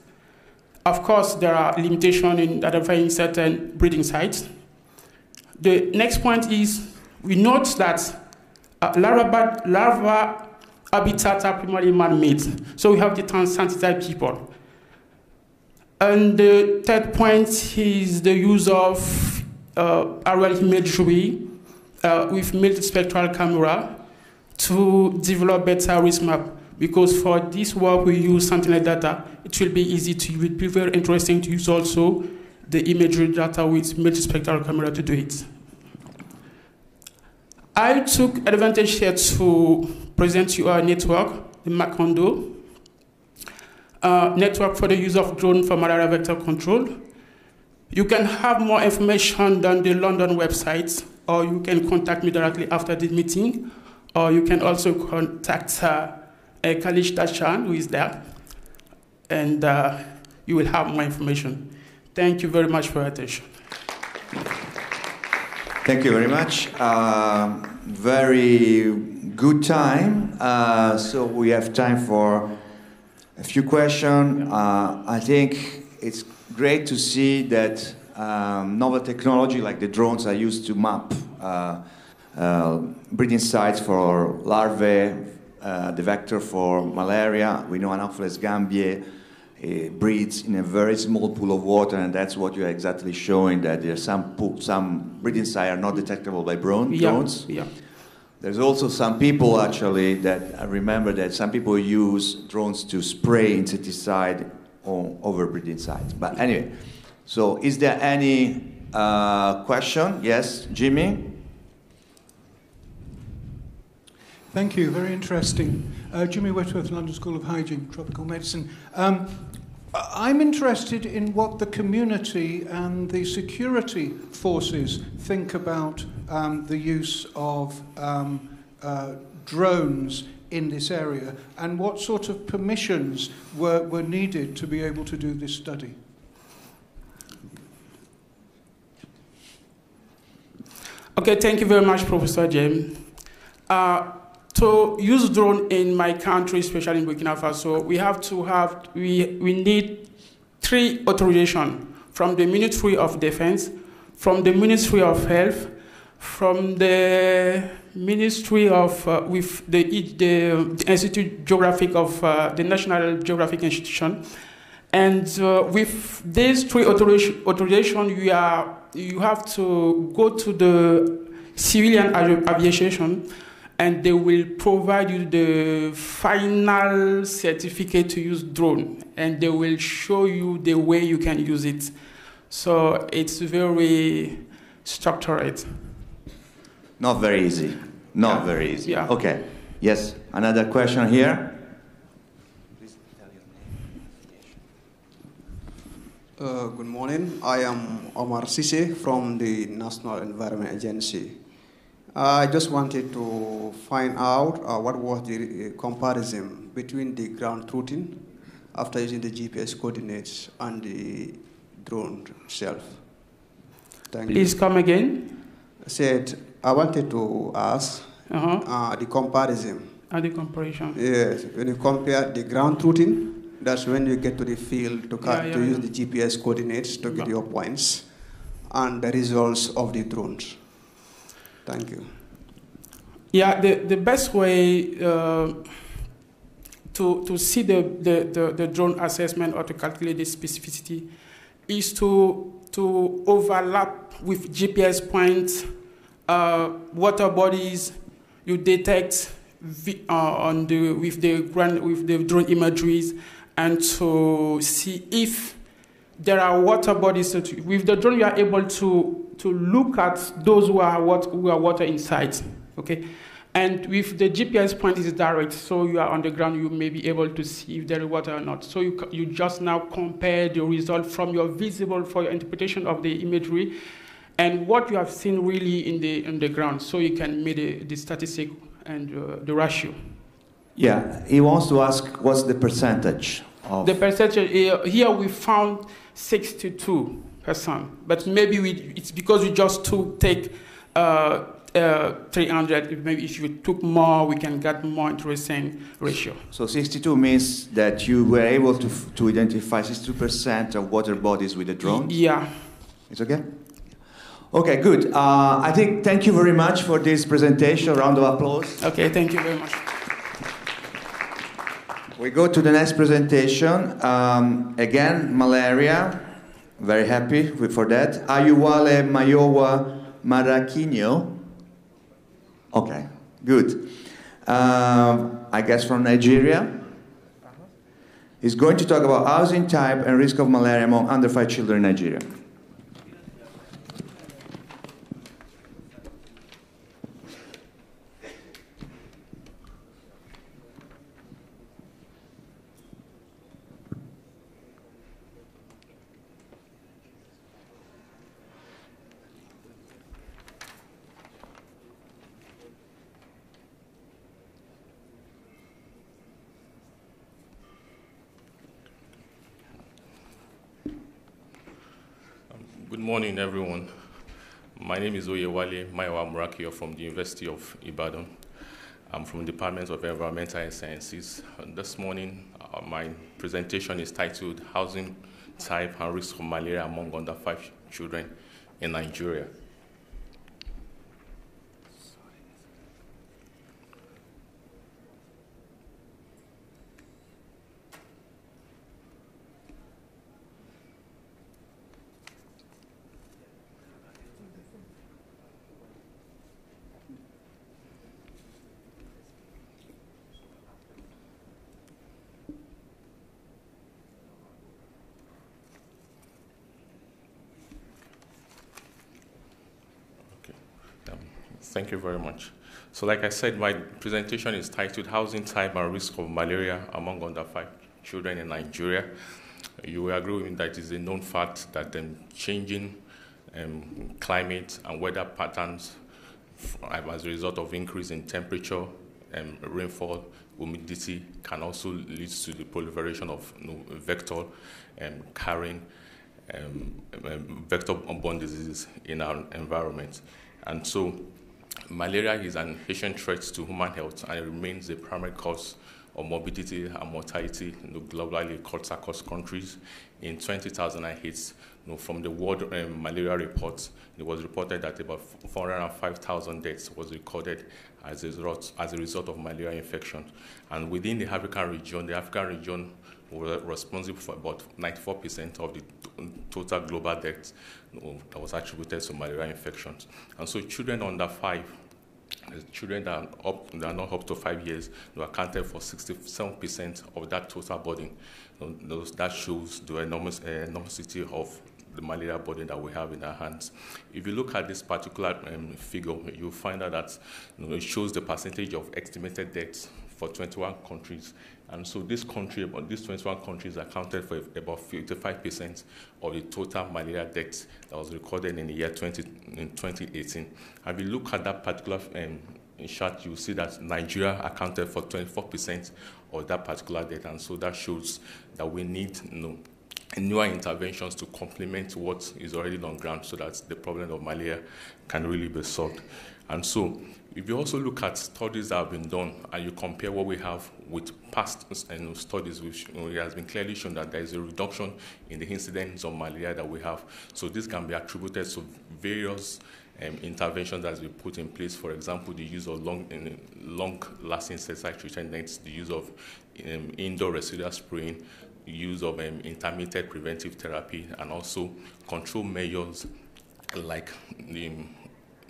Of course, there are limitations in identifying certain breeding sites. The next point is we note that uh, larva, larva habitats are primarily man-made. So we have the transensitized people. And the third point is the use of uh, aerial imagery uh, with multispectral camera to develop better risk map because for this work we use Sentinel data. It will be easy to it will be very interesting to use also the imagery data with multispectral camera to do it. I took advantage here to present you our network, the Macondo, uh, network for the use of drone for malaria vector control. You can have more information than the London website, or you can contact me directly after the meeting, or you can also contact uh, Kallista Chan, who is there, and uh, you will have more information. Thank you very much for your attention. Thank you very much. Uh, very good time. Uh, so we have time for a few questions. Uh, I think it's great to see that um, novel technology like the drones are used to map uh, uh, breeding sites for larvae, uh, the vector for malaria. We know Anopheles gambiae uh, breeds in a very small pool of water, and that's what you're exactly showing. That there's some pool, some breeding sites are not detectable by drone, Yeah, drones. yeah. There's also some people actually that I remember that some people use drones to spray insecticide on overbreeding sites. But anyway, so is there any uh, question? Yes, Jimmy. Thank you, very interesting. Uh, Jimmy Whitworth, London School of Hygiene, Tropical Medicine. Um, I'm interested in what the community and the security forces think about um, the use of um, uh, drones in this area and what sort of permissions were, were needed to be able to do this study. Okay, thank you very much, Professor James. Uh, to use drone in my country, especially in Burkina Faso, we have to have we we need three authorization from the Ministry of Defense, from the Ministry of Health, from the Ministry of uh, with the, the Institute Geographic of uh, the National Geographic Institution, and uh, with these three authorization, authorization you are you have to go to the civilian avi- aviation and they will provide you the final certificate to use drone and they will show you the way you can use it so it's very structured Not very easy. Not Yeah. very easy. Yeah. Okay. Yes. Another question here. Uh, good morning. I am Omar Sise from the National Environment Agency. I just wanted to find out uh, what was the uh, comparison between the ground routing after using the GPS coordinates and the drone itself. Thank please you. come again I said I wanted to ask uh-huh. uh, the comparison. and the comparison Yes, when you compare the ground routing, that's when you get to the field to, ca- Yeah, to yeah, use the GPS coordinates to get Yeah. your points and the results of the drones. Thank you. Yeah, the, the best way uh, to, to see the, the, the, the drone assessment or to calculate the specificity is to, to overlap with GPS points, uh, water bodies you detect vi- uh, on the, with, the ground, with the drone imageries and to see if there are water bodies. So with the drone, you are able to, to look at those who are, what, who are water inside. Okay? And with the GPS point is direct, so you are on the ground, you may be able to see if there is water or not. So you, you just now compare the result from your visible for your interpretation of the imagery and what you have seen really in the, in the ground, so you can make the, the statistic and uh, the ratio. Yeah. He wants to ask what's the percentage of. The percentage uh, here we found 62 percent, but maybe we, it's because we just took take uh, uh, 300. Maybe if you took more, we can get more interesting ratio. so 62 means that you were able to, to identify 62% of water bodies with the drone. Yeah. It's okay? Okay, good. Uh, I think thank you very much for this presentation. Round of applause. Okay. Thank you very much. We go to the next presentation. Um, again, malaria. Very happy for that. Oyewale Mayowa Morakinyo. Okay, good. um, I guess from Nigeria. He's going to talk about housing type and risk of malaria among under five children in Nigeria. Good morning, everyone. My name is Oyewale Mayowa Morakinyo from the University of Ibadan. I'm from the Department of Environmental Sciences. And this morning, uh, my presentation is titled Housing Type and Risk of Malaria Among Under 5 Children in Nigeria. Um, Thank you very much. So like I said, my presentation is titled Housing Type and Risk of Malaria Among Under 5 Children in Nigeria. You will agree with me that it is a known fact that um, changing um, climate and weather patterns as a result of increase in temperature, um, rainfall, humidity can also lead to the proliferation of you know, vector um, carrying um, um, vector-borne diseases in our environment. And so malaria is an ancient threat to human health and it remains the primary cause of morbidity and mortality you know, globally across, countries. In 2008, you know, from the World um, Malaria Report, it was reported that about 405,000 deaths was recorded as a, result, as a result of malaria infection. And within the African region, the African region was responsible for about 94% of the total global deaths that was attributed to malaria infections. And so children under five children that are, up, that are not up to five years they accounted for 67% of that total burden. Those, that shows the enormous uh, enormity of the malaria burden that we have in our hands. If you look at this particular um, figure, you'll find out that you know, it shows the percentage of estimated deaths for 21 countries. And so this country, about these 21 countries accounted for about 55% of the total malaria deaths that was recorded in the year 20, in 2018. And if you look at that particular um, chart, you see that Nigeria accounted for 24% of that particular death. And so that shows that we need you know, newer interventions to complement what is already on ground so that the problem of malaria can really be solved. And so, if you also look at studies that have been done and you compare what we have with past you know, studies, which you know, it has been clearly shown that there is a reduction in the incidence of malaria that we have. So, this can be attributed to various um, interventions that been put in place. For example, the use of long, long-lasting insecticide treatment nets, the use of um, indoor residual spraying, use of um, intermittent preventive therapy, and also control measures like the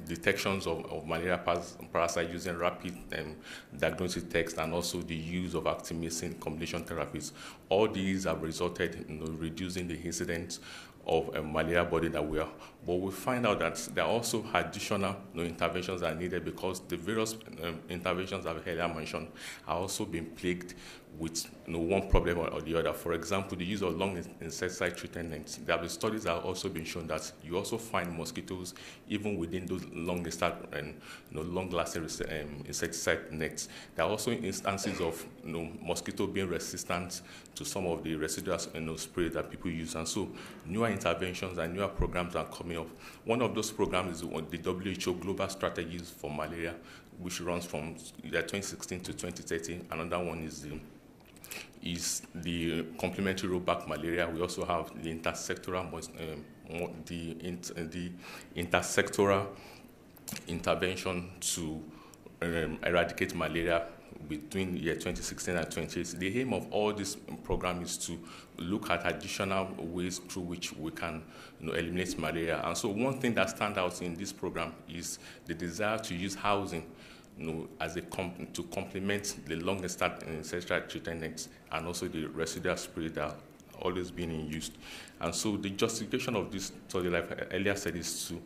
detections of, of malaria paras- parasite using rapid um, diagnostic tests and also the use of artemisinin combination therapies. All these have resulted in reducing the incidence of um, malaria body that we are. But we find out that there are also additional you know, interventions that are needed because the various um, interventions I've earlier mentioned are also being plagued with you know, one problem or, or the other. For example, the use of long insecticide treatment nets. There have been studies that have also been shown that you also find mosquitoes even within those long and you know, long-lasting um, insecticide nets. There are also instances of you know, mosquito being resistant to some of the residual you know, spray that people use. And so newer interventions and newer programs are coming up. One of those programs is the WHO Global Strategies for Malaria, which runs from year 2016 to 2030. Another one is the is the complementary rollback malaria. We also have the intersectoral, um, the, the intersectoral intervention to um, eradicate malaria between year 2016 and 2018. The aim of all this program is to look at additional ways through which we can you know, eliminate malaria. And so one thing that stands out in this program is the desire to use housing you know, as a comp- to complement the long insecticidal treatment and also the residual spirit that always been in use. And so the justification of this study, like I earlier said, is to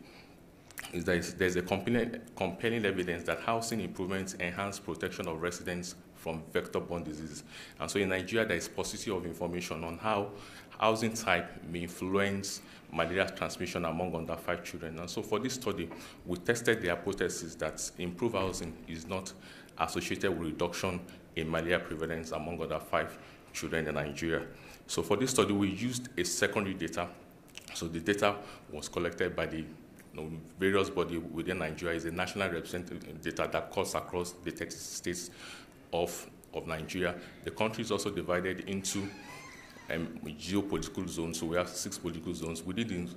is that there's a compelling, compelling evidence that housing improvements enhance protection of residents from vector-borne diseases. And so in Nigeria, there is paucity of information on how housing type may influence malaria transmission among under five children. And so for this study, we tested the hypothesis that improved housing is not associated with reduction in malaria prevalence among other five children in Nigeria. So for this study, we used a secondary data. So the data was collected by the you know, various body within Nigeria is a national representative data that cuts across the 30 states of, of Nigeria. The country is also divided into um, geopolitical zones. So we have six political zones. Within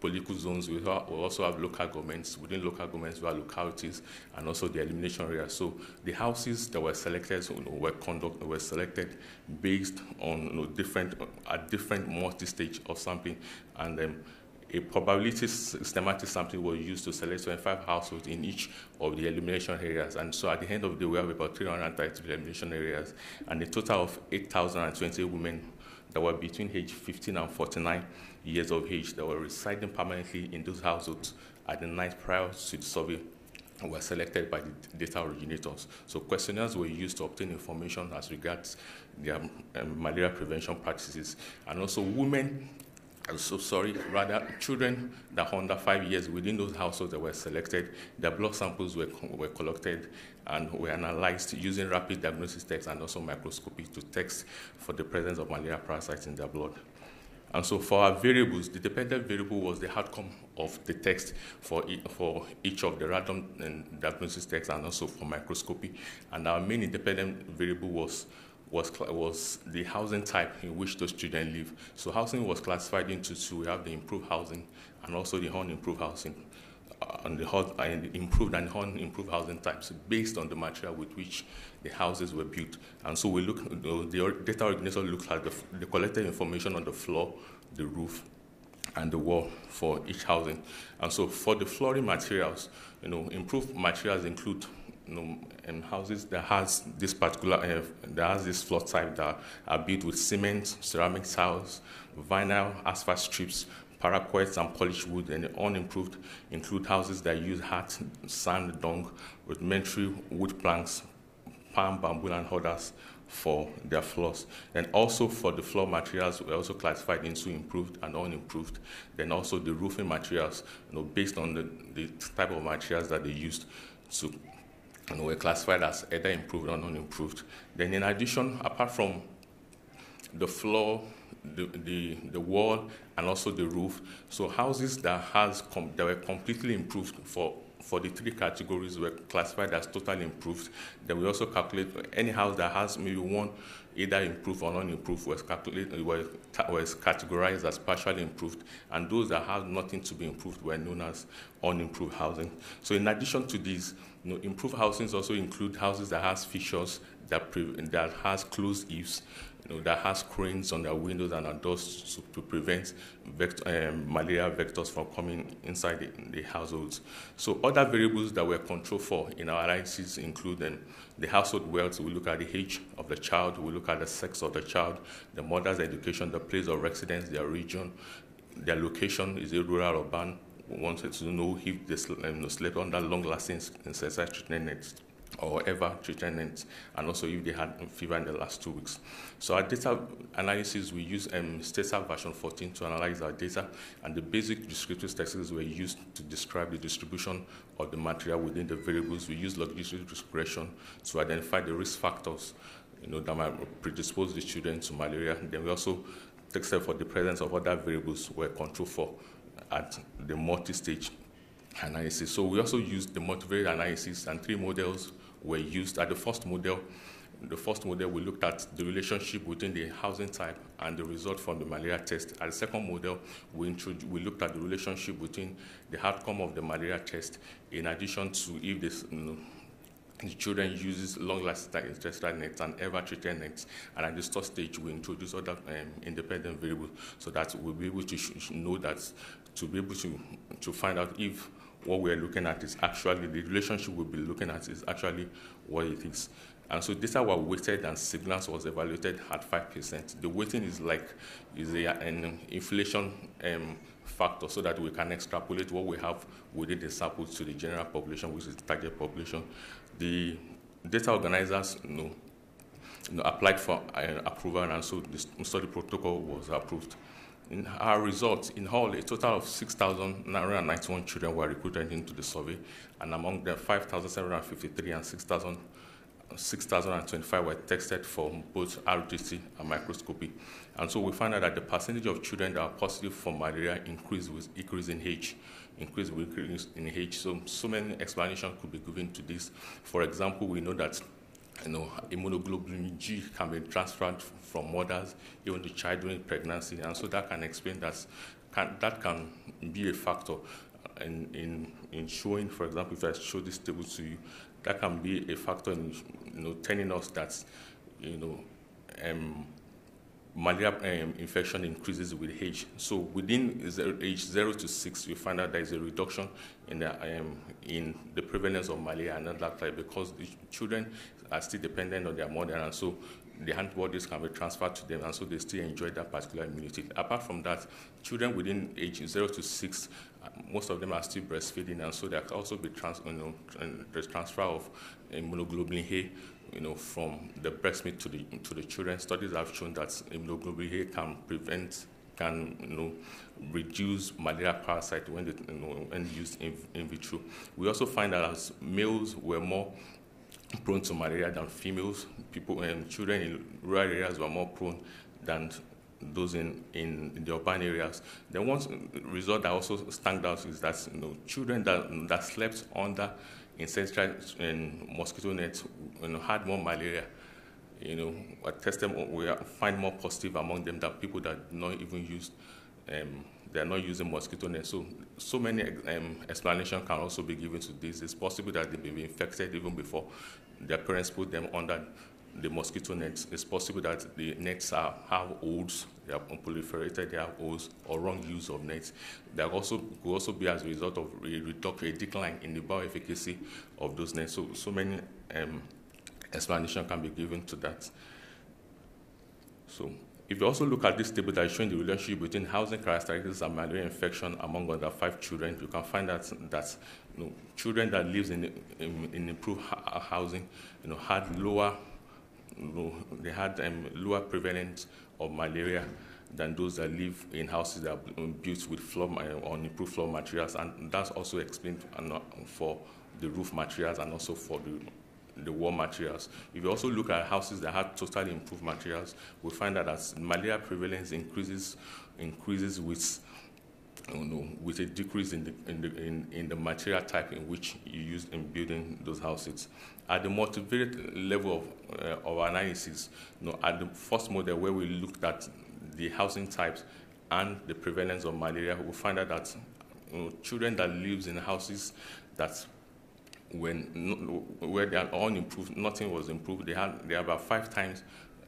political zones, we, also have local governments. Within local governments, we have localities and also the enumeration area. So the houses that were selected you know, were conduct, were selected based on you know, different at different multi-stage of sampling, and um, a probability systematic sampling was used to select 25 households in each of the enumeration areas. And so at the end of the day, we have about 330 enumeration areas and a total of 8,020 women that were between age 15 and 49 years of age that were residing permanently in those households at the night prior to the survey were selected by the data originators. So questionnaires were used to obtain information as regards their um, malaria prevention practices. And also women, I'm so sorry, rather children that under five years within those households that were selected, their blood samples were, were collected and were analyzed using rapid diagnosis tests and also microscopy to test for the presence of malaria parasites in their blood. And so for our variables, the dependent variable was the outcome of the text for, e for each of the random um, diagnosis tests and also for microscopy. And our main independent variable was, was, was the housing type in which those children live. So housing was classified into two. We have the improved housing and also the unimproved housing on the and improved and unimproved housing types based on the material with which the houses were built. And so we look, the data originator looks at the, the collected information on the floor, the roof, and the wall for each housing. And so for the flooring materials, you know, improved materials include you know, um, houses that has this particular, uh, that has this floor type that are built with cement, ceramic tiles, vinyl, asphalt strips, Paraquets and polished wood and unimproved include houses that use hard sand dung, rudimentary wood planks, palm, bamboo, and others for their floors. And also for the floor materials, we also classified into improved and unimproved. Then also the roofing materials, you know, based on the, the type of materials that they used to you know, were classified as either improved or unimproved. Then in addition, apart from the floor the, the, the wall and also the roof. So houses that has com- that were completely improved for for the three categories were classified as totally improved. Then we also calculate any house that has maybe one either improved or non-improved was calculated was, was categorized as partially improved, and those that have nothing to be improved were known as unimproved housing. So in addition to these, you know, improved housings also include houses that has features that pre- that has closed eaves you know, that has screens on their windows and their doors to, to prevent vector, um, malaria vectors from coming inside the, the, households. So other variables that we're controlled for in our analysis include um, the household wealth. We look at the age of the child. We look at the sex of the child, the mother's education, the place of residence, their region, their location, is it rural or urban. We wanted to know if they um, slept under long-lasting insecticidal treatment or ever treatment, and also if they had fever in the last two weeks. So our data analysis, we use um, STATSAT version 14 to analyze our data, and the basic descriptive statistics were used to describe the distribution of the material within the variables. We use logistic regression to identify the risk factors you know, that might predispose the children to malaria. Then we also tested for the presence of other variables were controlled for at the multi-stage analysis. So we also used the multivariate analysis and three models were used. At the first model, the first model, we looked at the relationship between the housing type and the result from the malaria test. At the second model, we, we looked at the relationship between the outcome of the malaria test in addition to if this, you know, the children uses long-lasting insecticidal nets and ever-treated nets. And at the third stage, we introduce other um, independent variables so that we'll be able to know that, to be able to, to find out if what we're looking at is actually the relationship we'll be looking at is actually what it is. And so data were weighted and signals was evaluated at 5%. The weighting is like is a, an inflation um, factor so that we can extrapolate what we have within the sample to the general population, which is the target population. The data organizers you know, you know, applied for uh, approval, and so the study protocol was approved. In our results, in all, a total of 6,991 children were recruited into the survey, and among them, 5,753 and 6,000 6,025 were tested for both RDT and microscopy. And so we found out that the percentage of children that are positive for malaria increased with increase in age, with increase in age. So, so many explanations could be given to this. For example, we know that you know, immunoglobulin G can be transferred from mothers even to child during pregnancy, and so that can explain that can, that can be a factor in, in, in showing, for example, if I show this table to you, that can be a factor in you know, telling us that you know, um, malaria um, infection increases with age. So within age zero to six, you find out there is a reduction in the, um, in the prevalence of malaria and that type because the children are still dependent on their mother, and so the antibodies can be transferred to them, and so they still enjoy that particular immunity. Apart from that, children within age zero to six, uh, most of them are still breastfeeding, and so there can also be trans, you know, the transfer of immunoglobulin A, you know, from the breast milk to the to the children. Studies have shown that immunoglobulin A can prevent can you know, reduce malaria parasite when, they, you know, when used in, in vitro. We also find that as males were more prone to malaria than females. People and children in rural areas were more prone than those in, in, the urban areas. The one result that also stands out is that you know, children that, that slept under insecticidal and mosquito nets you know, had more malaria. You know, I test them, we find more positive among them than people that not even used um, they're not using mosquito nets. So, so many um, explanations can also be given to this. It's possible that they may be infected even before their parents put them under the mosquito nets. It's possible that the nets are, have holes, they are proliferated, they have holes, or wrong use of nets. There also could also be as a result of a reduction, a decline in the bioefficacy of those nets. So, so many um, explanations can be given to that. So, if you also look at this table that is showing the relationship between housing characteristics and malaria infection among under five children, you can find that that you know, children that live in, in, in improved housing, you know, had lower, you know, they had um, lower prevalence of malaria than those that live in houses that are built with floor or improved floor materials, and that's also explained uh, for the roof materials and also for the the wall materials. If you also look at houses that have totally improved materials, we find that as malaria prevalence increases, increases with you know, with a decrease in the, in, the, in, in the material type in which you use in building those houses. At the multivariate level of, uh, of analysis, you know, at the first model where we looked at the housing types and the prevalence of malaria, we find out that you know, children that lives in houses that when where they are unimproved, nothing was improved. They had they are about five times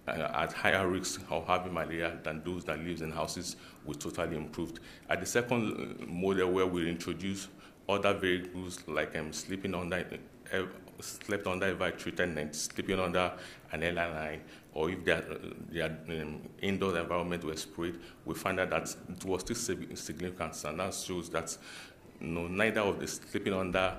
uh, at higher risk of having malaria than those that lives in houses with totally improved. At the second uh, model where we introduce other variables like um, sleeping under uh, slept under a treated net, sleeping under an airline, or if their, um, indoor environment was sprayed, we find out that it was still significant, and that shows that you know, neither of the sleeping under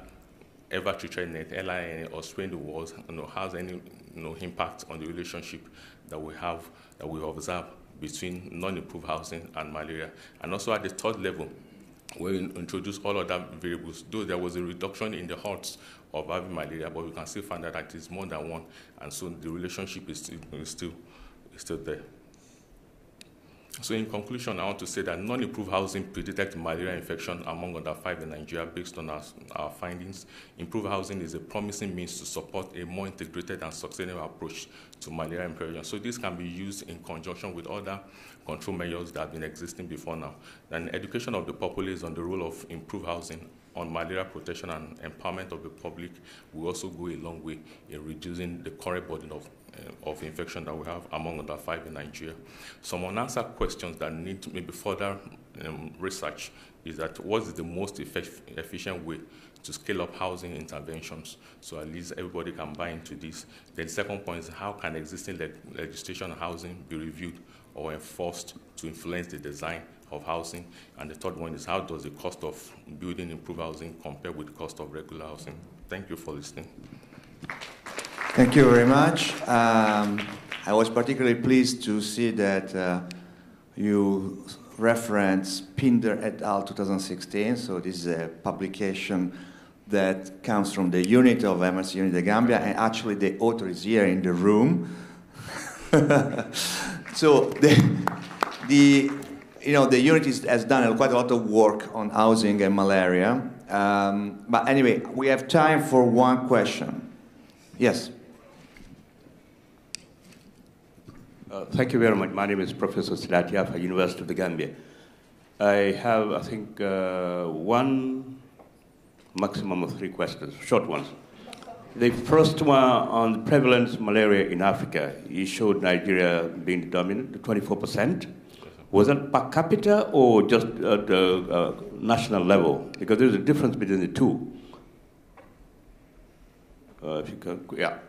ever treated net, LLIN, or spraying the walls, you know, has any you know, impact on the relationship that we have, that we observe between non-improved housing and malaria. And also at the third level, we introduce all other variables, though there was a reduction in the odds of having malaria, but we can still find that it is more than one, and so the relationship is still, is still, is still there. So in conclusion, I want to say that non-improved housing predicted malaria infection among under five in Nigeria based on our, our, findings. Improved housing is a promising means to support a more integrated and sustainable approach to malaria prevention. So this can be used in conjunction with other control measures that have been existing before now. And education of the populace on the role of improved housing on malaria protection and empowerment of the public will also go a long way in reducing the current burden of, uh, of infection that we have among under five in Nigeria. Some unanswered questions that need maybe further um, research is that what is the most efficient way to scale up housing interventions so at least everybody can buy into this. Then the second point is how can existing le legislation on housing be reviewed or enforced to influence the design of housing? And the third one is how does the cost of building improved housing compare with the cost of regular housing? Thank you for listening. Thank you very much. Um, I was particularly pleased to see that uh, you reference Pinder et al. 2016. So this is a publication that comes from the unit of MRC Unit of Gambia, and actually the author is here in the room. so the, the you know, the unit is, has done quite a lot of work on housing and malaria. Um, but anyway, we have time for one question. Yes. Uh, thank you very much. My name is Professor Silatia from University of the Gambia. I have, I think, uh, one maximum of three questions, short ones. The first one on the prevalence of malaria in Africa, you showed Nigeria being dominant, 24%. Was that per capita or just at the uh, national level? Because there's a difference between the two. Uh, if you can, yeah.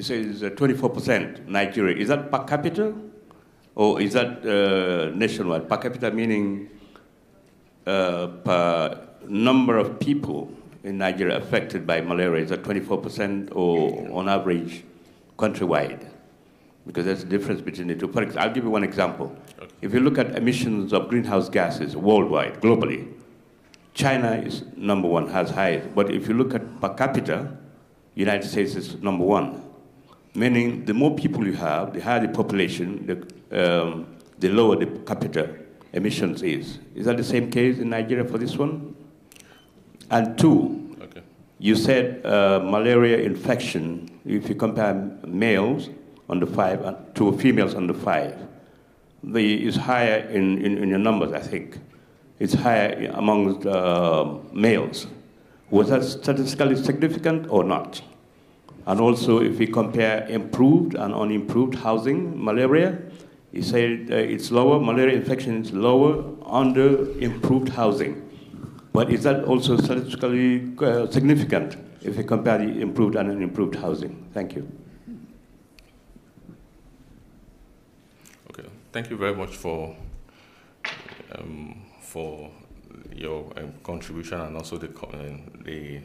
He says 24% Nigeria. Is that per capita or is that uh, nationwide? Per capita meaning uh, per number of people in Nigeria affected by malaria. Is that 24% or on average countrywide? because there's a difference between the two. For example, I'll give you one example. Okay. If you look at emissions of greenhouse gases worldwide, globally, China is number one, has highest. But if you look at per capita, United States is number one. Meaning, the more people you have, the higher the population, the, um, the lower the per capita emissions is. Is that the same case in Nigeria for this one? And two, okay. you said uh, malaria infection, if you compare males, under five uh, to females under five. The is higher in, in, in your numbers, I think. It's higher among uh, males. Was that statistically significant or not? And also, if we compare improved and unimproved housing, malaria, he said uh, it's lower, malaria infection is lower under improved housing. But is that also statistically uh, significant if we compare the improved and unimproved housing? Thank you. Okay, thank you very much for um, for your um, contribution and also the, uh, the,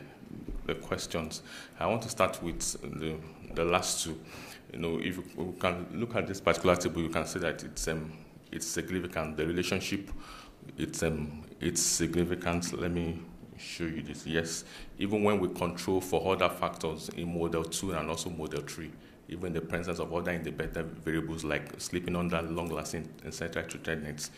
the questions. I want to start with the the last two. You know, if you can look at this particular table, you can see that it's um, it's significant. The relationship, it's um, it's significant. Let me show you this. Yes, even when we control for other factors in model two and also model three, even the presence of other independent variables like sleeping under long-lasting treated nets,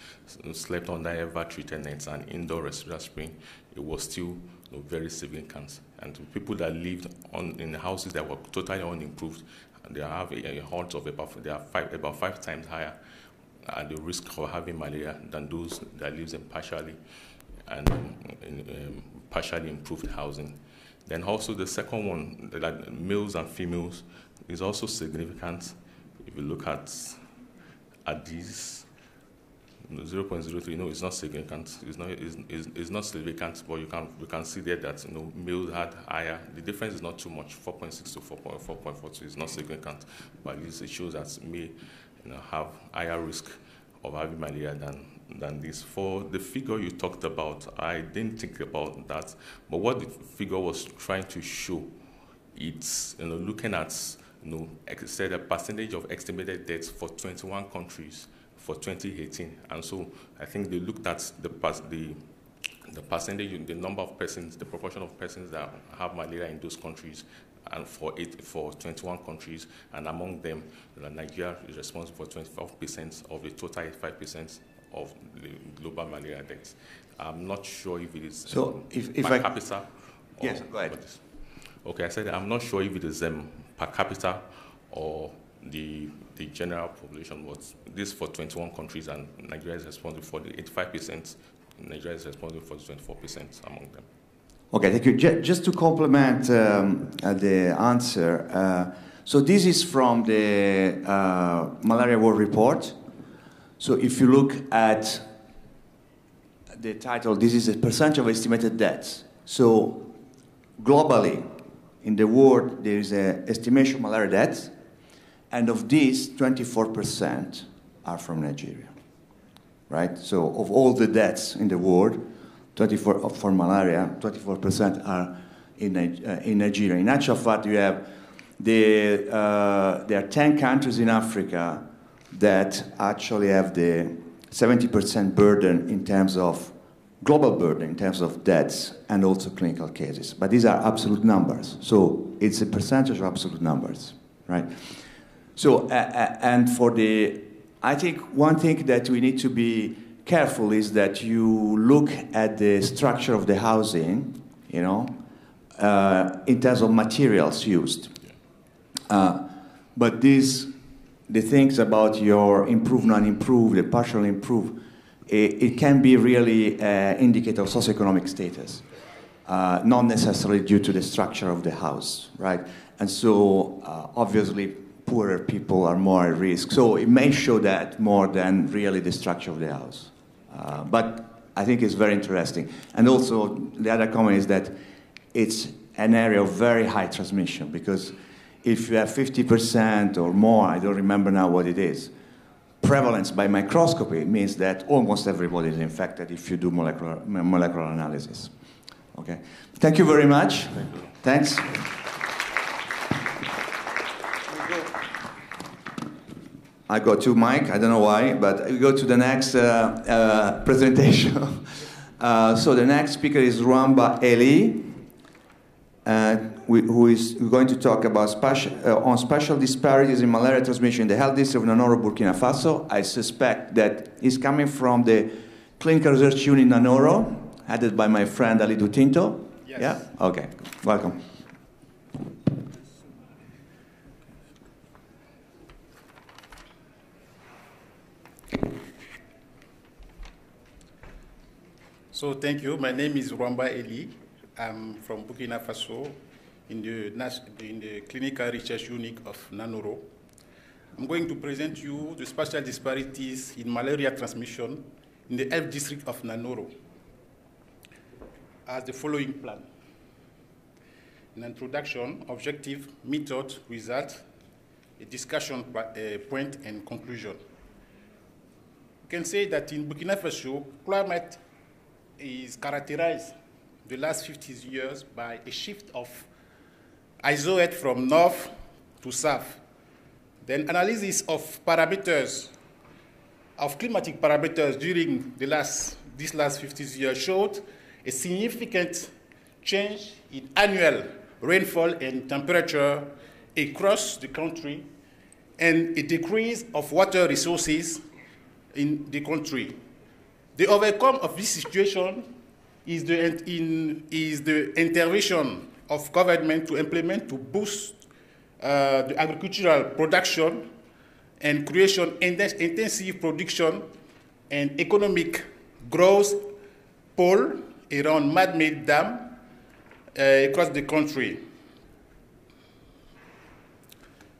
slept under ever-treated nets, and indoor respiratory spraying, it was still very significant. And people that lived on, in houses that were totally unimproved, they have a, a of about they are five, about five times higher at the risk of having malaria than those that lives in partially and in, um, partially improved housing. Then also the second one, that males and females is also significant if you look at at these 0.03 no it's not significant it's not it's, it's, it's, not significant but you can you can see there that you know males had higher. The difference is not too much 4.6 to 4.42 is not significant but at least it shows that may you know have higher risk of having malaria than than this. For the figure you talked about i didn't think about that but what the figure was trying to show it's you know looking at you know, said a percentage of estimated deaths for 21 countries for 2018. And so I think they looked at the, the, the percentage, the number of persons, the proportion of persons that have malaria in those countries and for eight, for 21 countries, and among them, Nigeria is responsible for 25% of the total 5% of the global malaria deaths. I'm not sure if it is so um, if, if per I, capita. Yes, go ahead. Okay, I said I'm not sure if it is um, per capita or the, the general population was this for 21 countries and Nigeria is responsible for the 85% Nigeria is responsible for 24% among them. Okay, thank you. Just to complement um, uh, the answer, uh, so this is from the uh, Malaria World Report. So if you look at the title, this is a percentage of estimated deaths. So globally, in the world, there is an estimation of malaria deaths, and of these, 24% are from Nigeria, right? So of all the deaths in the world, 24 for malaria, 24% are in, uh, in Nigeria. In actual fact, you have the, uh, there are 10 countries in Africa that actually have the 70% burden in terms of global burden, in terms of deaths and also clinical cases. But these are absolute numbers. So it's a percentage of absolute numbers, right? So, uh, uh and for the, I think one thing that we need to be careful is that you look at the structure of the housing, you know, uh, in terms of materials used. Uh, but these, the things about your improved, non-improved, the partial improved, it, it, can be really an indicator of socioeconomic status, uh, not necessarily due to the structure of the house, right? And so, uh, obviously, poorer people are more at risk. So it may show that more than really the structure of the house. Uh, but I think it's very interesting. And also, the other comment is that it's an area of very high transmission because if you have 50% or more, I don't remember now what it is, prevalence by microscopy means that almost everybody is infected if you do molecular, molecular analysis. Okay. Thank you very much. Thank you. Thanks. I got two mic. I don't know why, but we go to the next uh, uh, presentation. uh, so the next speaker is Rouamba Eli, uh, we, who is going to talk about spatial, uh, on spatial disparities in malaria transmission in the health district of Nanoro, Burkina Faso. I suspect that he's coming from the clinical research unit Nanoro, headed by my friend Halidou Tinto. Yes. Yeah. Okay. Welcome. So thank you. My name is Rouamba Eli. I'm from Burkina Faso in the, in the clinical research unit of NANORO. I'm going to present you the spatial disparities in malaria transmission in the health district of Nanoro as the following plan. An introduction, objective, method, result, a discussion uh, point, and conclusion. We can say that in Burkina Faso, climate is characterized the last 50 years by a shift of isohyets from north to south. Then analysis of parameters, of climatic parameters during the last, these last 50 years showed a significant change in annual rainfall and temperature across the country and a decrease of water resources in the country. The overcome of this situation is the, in, is the intervention of government to implement to boost uh, the agricultural production and creation intensive production and economic growth pole around man-made dam uh, across the country.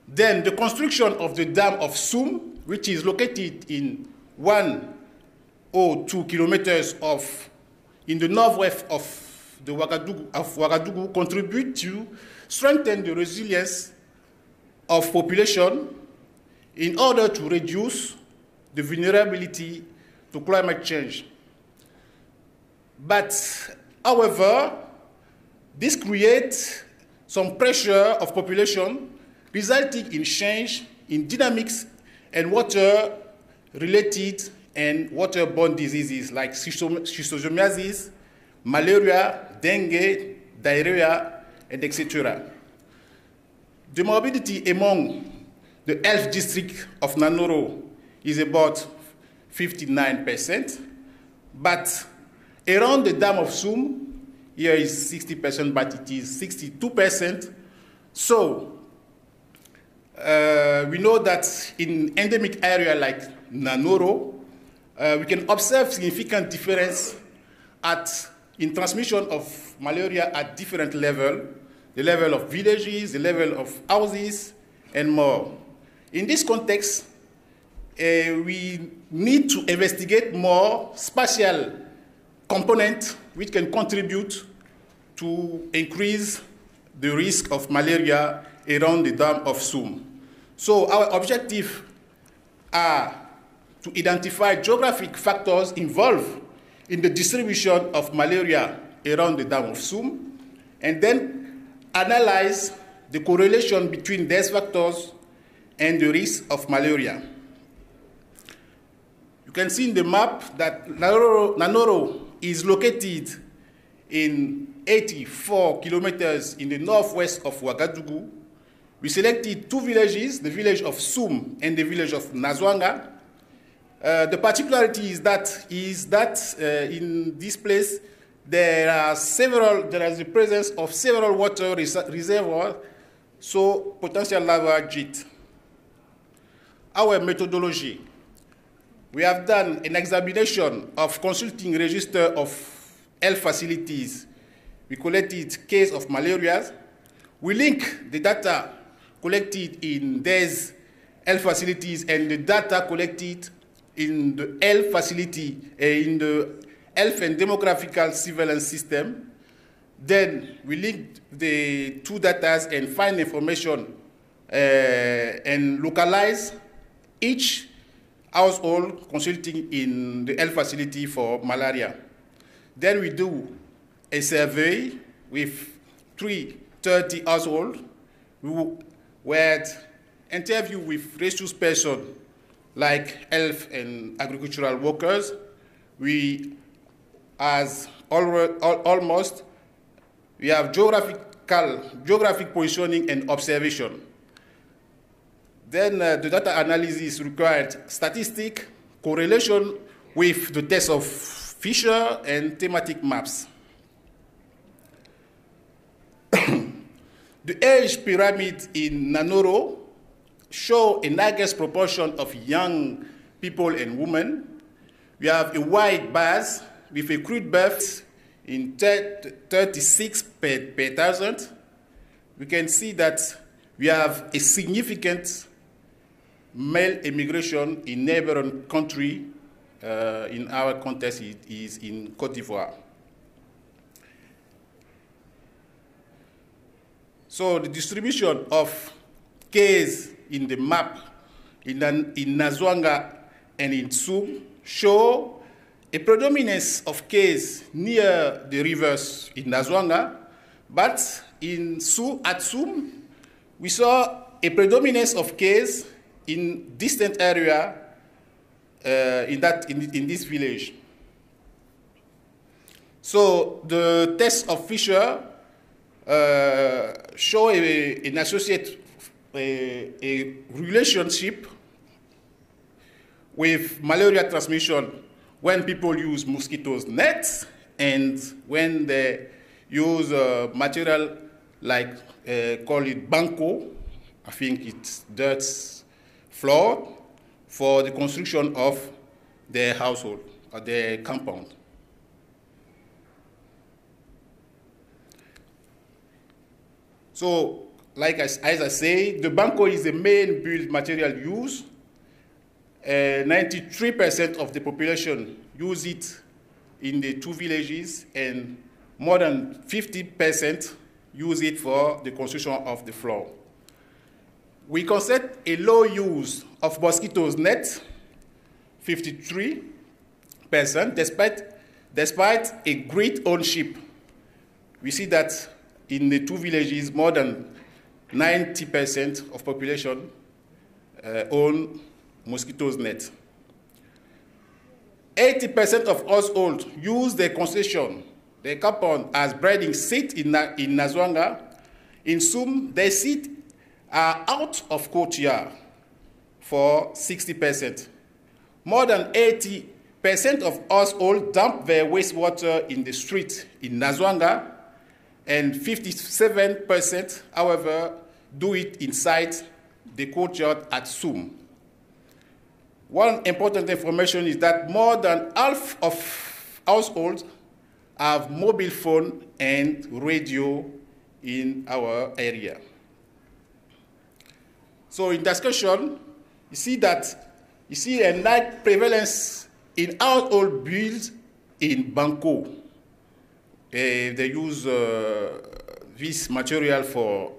Then the construction of the dam of Soum, which is located in one or two kilometers of in the northwest of the Ouagadougou, of Ouagadougou contribute to strengthen the resilience of population in order to reduce the vulnerability to climate change. But, however, this creates some pressure of population resulting in change in dynamics and water-related and waterborne diseases like schistosomiasis, malaria, dengue, diarrhea, and etc. The morbidity among the health district of Nanoro is about 59%, but around the dam of Soum, here is 60%, but it is 62%. So uh, we know that in endemic area like Nanoro, uh, we can observe significant difference at in transmission of malaria at different level, the level of villages, the level of houses, and more. In this context, uh, we need to investigate more spatial components which can contribute to increase the risk of malaria around the dam of Soum. So our objective are to identify geographic factors involved in the distribution of malaria around the dam of Soum, and then analyze the correlation between these factors and the risk of malaria. You can see in the map that Nanoro, Nanoro is located in 84 kilometers in the northwest of Ouagadougou. We selected two villages, the village of Soum and the village of Nazoanga. Uh, the particularity is that, is that uh, in this place there are several, there is the presence of several water res reservoirs, so potential lava jet. Our methodology. We have done an examination of consulting register of health facilities. We collected case of malaria. We link the data collected in these health facilities and the data collected in the health facility, uh, in the health and demographical surveillance system. Then we link the two data and find information uh, and localize each household consulting in the health facility for malaria. Then we do a survey with 330 households. We were interview with resource persons like health and agricultural workers. We, as almost, we have geographical, geographic positioning and observation. Then uh, the data analysis required statistic, correlation with the test of Fisher and thematic maps. the age pyramid in Nanoro show a largest proportion of young people and women. We have a wide base with a crude birth in 36 per, per thousand. We can see that we have a significant male immigration in neighboring country. Uh, in our context, it is in Cote d'Ivoire. So the distribution of case in the map in, in Nazoanga and in Soum show a predominance of case near the rivers in Nazoanga, but in Soum, at Soum, we saw a predominance of case in distant area uh, in, that, in, in this village. So the test of Fisher uh, show a, an associate a, a relationship with malaria transmission when people use mosquitoes nets and when they use uh, material like uh, call it banco, I think it's dirt floor for the construction of their household or their compound. So like as, as I say, the banco is the main build material used. 93% uh, of the population use it in the two villages, and more than 50% use it for the construction of the floor. We consider a low use of mosquitoes net, 53%, despite, despite a great ownership. We see that in the two villages, more than 90% of population uh, own mosquitoes net. 80% of households use their concession, their compound as breeding seat in, in Nazoanga. In Soum, their seat are out of courtyard for 60%. More than 80% of households dump their wastewater in the street in Nazoanga and 57%, however, do it inside the courtyard at Soum. One important information is that more than half of households have mobile phone and radio in our area. So in discussion, you see that you see a night prevalence in household bills in Banco. Uh, they use uh, this material for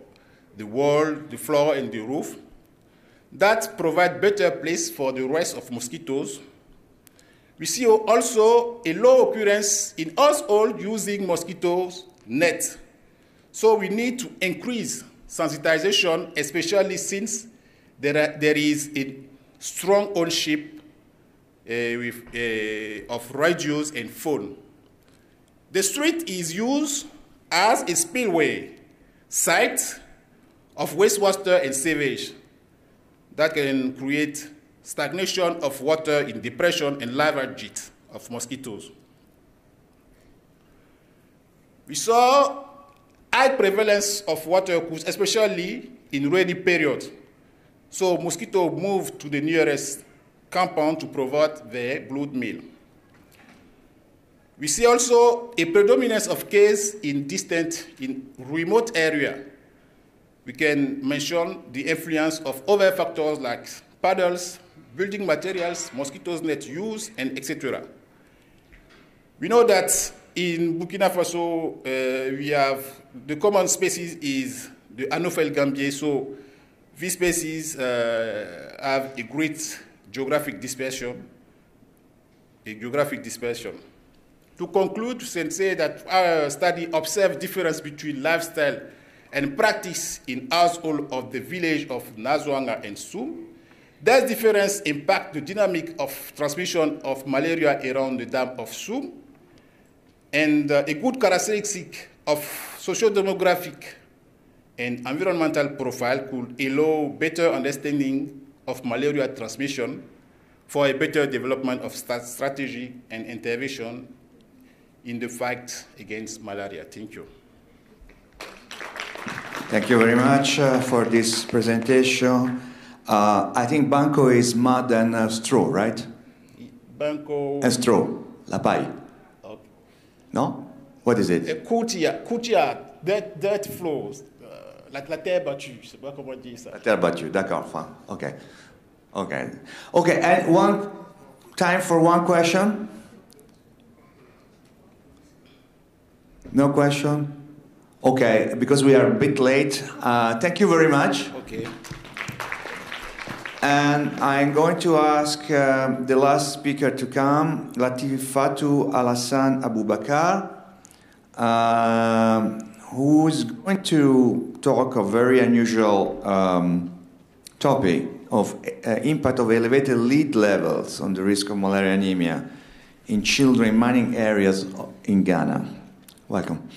the wall, the floor, and the roof. That provide better place for the rest of mosquitoes. We see also a low occurrence in household using mosquitoes net. So we need to increase sensitization, especially since there, are, there is a strong ownership uh, with, uh, of radios and phone. The street is used as a spillway site of wastewater and sewage that can create stagnation of water in depression and larval of mosquitoes. We saw high prevalence of water coups, especially in rainy period. So mosquitoes move to the nearest compound to provide their blood meal. We see also a predominance of cases in distant, in remote area. We can mention the influence of other factors like paddles, building materials, mosquitoes net use, and etc. We know that in Burkina Faso, uh, we have the common species is the Anopheles gambiae. So these species uh, have a great geographic dispersion, a geographic dispersion. To conclude, we say that our study observed difference between lifestyle and practice in household of the village of Nazoanga and Soum. That difference impact the dynamic of transmission of malaria around the dam of Soum. And uh, a good characteristic of socio-demographic and environmental profile could allow better understanding of malaria transmission for a better development of strategy and intervention in the fight against malaria. Thank you. Thank you very much uh, for this presentation. Uh, I think Banco is mud and uh, straw, right? Banco. And straw, la paille. Okay. No? What is it? Courtyard, courtyard, dirt, dirt floors, la, la terre battue, je sais pas comment dire ça. La terre battue, d'accord, fine. Okay. Okay. Okay, and one time for one question? No question? Okay, because we are a bit late. Uh, thank you very much. Okay. And I'm going to ask um, the last speaker to come, Latifatu Alassan Abubakar, uh, who is going to talk a very unusual um, topic of uh, impact of elevated lead levels on the risk of malaria anemia in children in mining areas in Ghana. Welcome.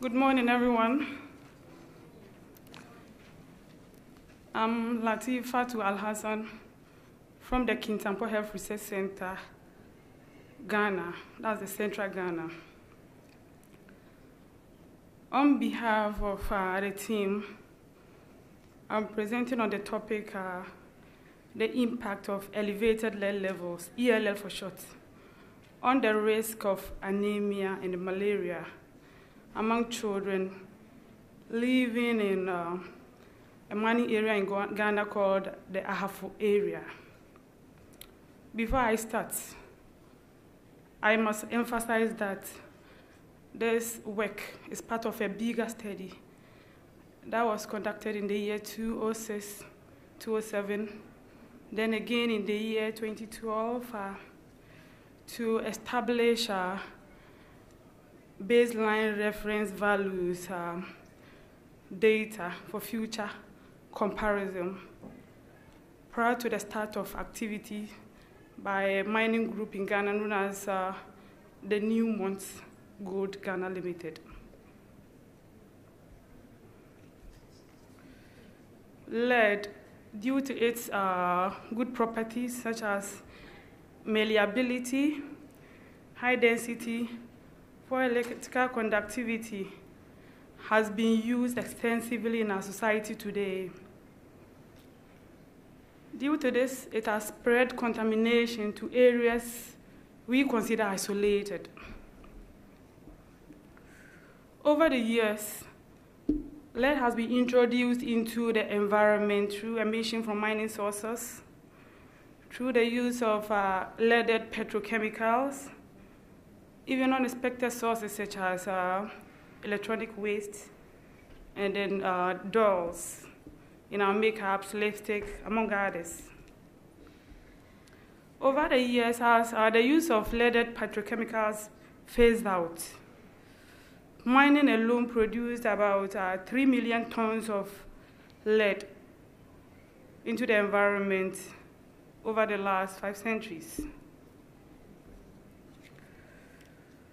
Good morning, everyone. I'm Latif Fatu Al Hassan from the Kintampo Health Research Center Ghana, that's the central Ghana. On behalf of uh, the team, I'm presenting on the topic uh, the impact of elevated lead levels, ELL for short, on the risk of anemia and malaria among children living in uh, a mining area in Ghana called the Ahafo area. Before I start, I must emphasize that this work is part of a bigger study that was conducted in the year 2006, 2007, then again in the year 2012 uh, to establish uh, baseline reference values uh, data for future comparison. Prior to the start of activity by a mining group in Ghana known as uh, the Newmont Gold Ghana Limited. Lead, due to its uh, good properties such as malleability, high density for electrical conductivity has been used extensively in our society today. Due to this, it has spread contamination to areas we consider isolated. Over the years, lead has been introduced into the environment through emission from mining sources, through the use of uh, leaded petrochemicals, even unexpected sources such as uh, electronic waste, and then uh, dolls in our makeups, lipstick, among others. Over the years, as uh, the use of leaded petrochemicals phased out, mining alone produced about uh, 3 million tons of lead into the environment over the last five centuries.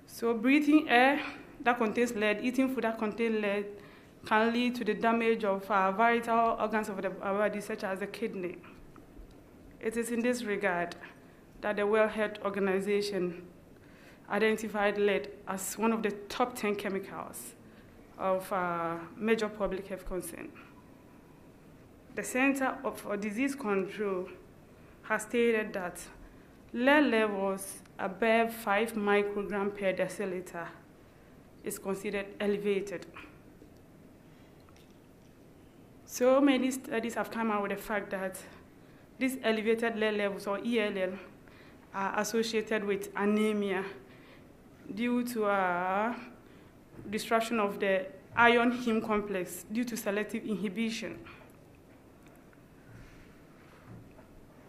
So breathing air that contains lead, eating food that contains lead, can lead to the damage of uh, vital organs of the body, such as the kidney. It is in this regard that the World Health Organization identified lead as one of the top 10 chemicals of uh, major public health concern. The Center for Disease Control has stated that lead levels above 5 microgram per deciliter is considered elevated. So many studies have come out with the fact that these elevated lead levels, or ELL, are associated with anemia due to a disruption of the iron heme complex due to selective inhibition.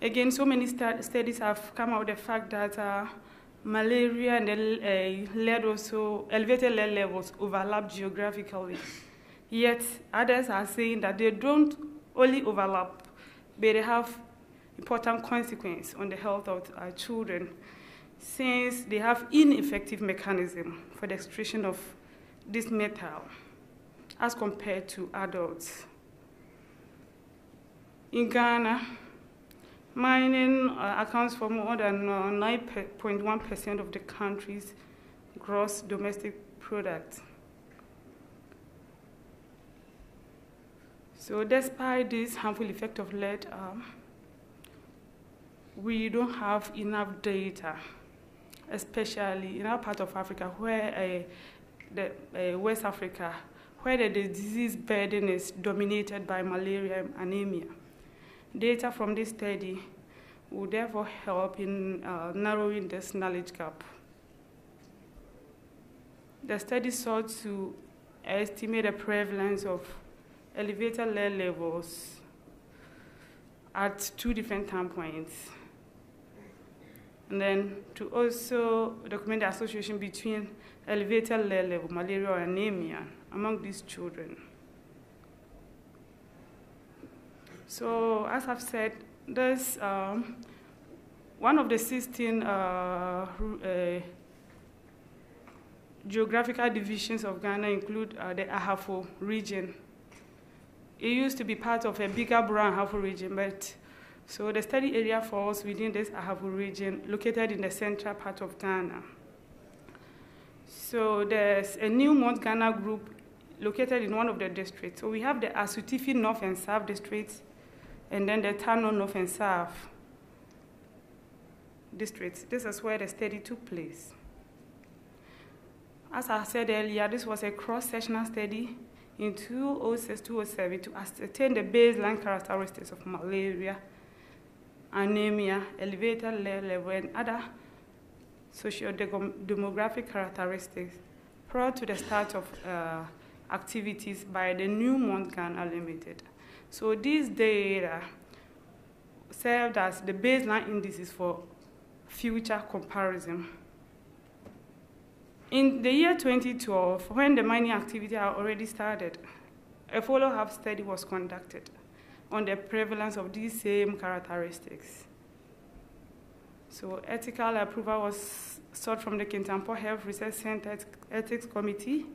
Again, so many studies have come out with the fact that uh, malaria and uh, lead also, elevated lead levels overlap geographically. Yet others are saying that they don't only overlap, but they have important consequence on the health of our children since they have ineffective mechanism for the extraction of this metal as compared to adults. In Ghana, mining uh, accounts for more than 9.1% uh, of the country's gross domestic product. So despite this harmful effect of lead, um, we don't have enough data especially in our part of Africa where uh, the, uh, West Africa, where the disease burden is dominated by malaria and anemia. Data from this study will therefore help in uh, narrowing this knowledge gap. The study sought to estimate the prevalence of elevated lead levels at two different time points and then to also document the association between elevated level, malaria or anemia among these children. So as I've said, there's um, one of the 16 uh, uh, geographical divisions of Ghana include uh, the Ahafo region. It used to be part of a bigger Brong Ahafo region, but so the study area falls within this Ahafo region located in the central part of Ghana. So there's a Newmont Ghana group located in one of the districts. So we have the Asutifi North and South districts, and then the Tano North and South districts. This is where the study took place. As I said earlier, this was a cross-sectional study in 2006-2007 to ascertain the baseline characteristics of malaria anemia, elevated level, and other socio-demographic characteristics prior to the start of uh, activities by the Newmont Ghana Limited. So these data served as the baseline indices for future comparison. In the year 2012, when the mining activity had already started, a follow-up study was conducted on the prevalence of these same characteristics. So ethical approval was sought from the Kintampo Health Research Center Ethics Committee.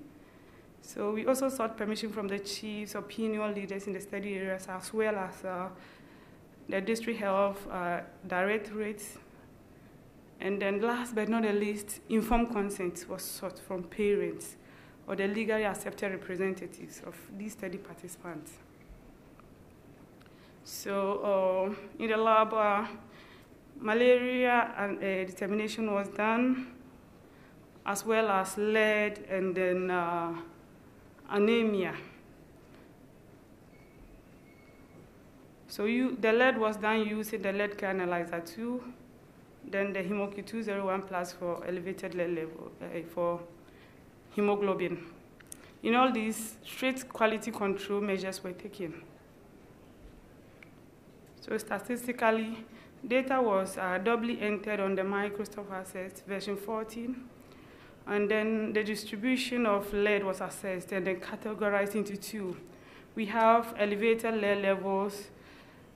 So we also sought permission from the chiefs, opinion leaders in the study areas, as well as uh, the district health uh, directorates And then last but not the least, informed consent was sought from parents or the legally accepted representatives of these study participants. So uh, in the lab, uh, malaria and, uh, determination was done, as well as lead and then uh, anemia. So you, the lead was done using the lead analyzer 2, then the HemoCue 201 plus for elevated lead level uh, for hemoglobin. In all these, strict quality control measures were taken. So statistically, data was uh, doubly entered on the Microsoft Access version 14, and then the distribution of lead was assessed and then categorized into two. We have elevated lead levels,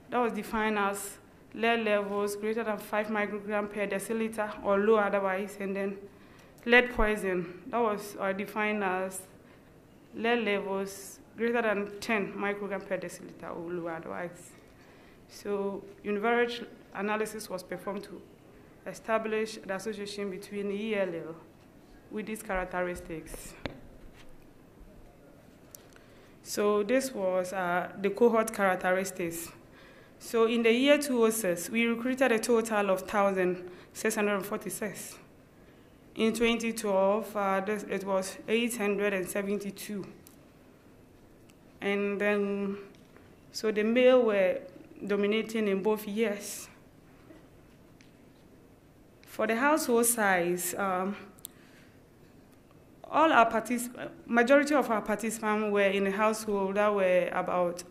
that was defined as lead levels greater than 5 microgram per deciliter or low otherwise, and then lead poison, that was uh, defined as lead levels greater than 10 microgram per deciliter or low otherwise. So univariate analysis was performed to establish the association between ELL with these characteristics. So this was uh, the cohort characteristics. So in the year 2006, we recruited a total of 1,646. In 2012, uh, it was 872. And then, so the male were dominating in both years. For the household size, um, all our majority of our participants were in a household that were about,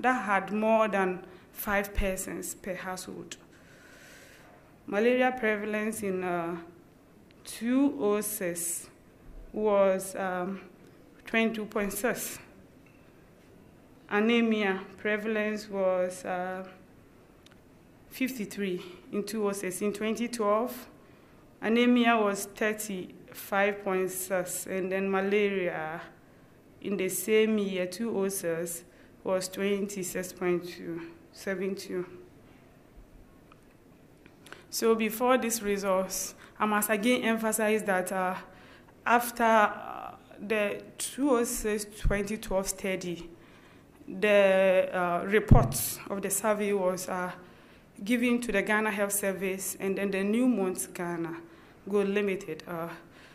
that had more than five persons per household. Malaria prevalence in uh, 206 was um, 22.6 anemia prevalence was uh, 53 in 2006. In 2012, anemia was 35.6, and then malaria in the same year, 2006, was 26.72. So before this resource, I must again emphasize that uh, after uh, the 2006-2012 study, the uh, report of the survey was uh, given to the Ghana Health Service and then the Newmont Ghana Gold Limited. Uh,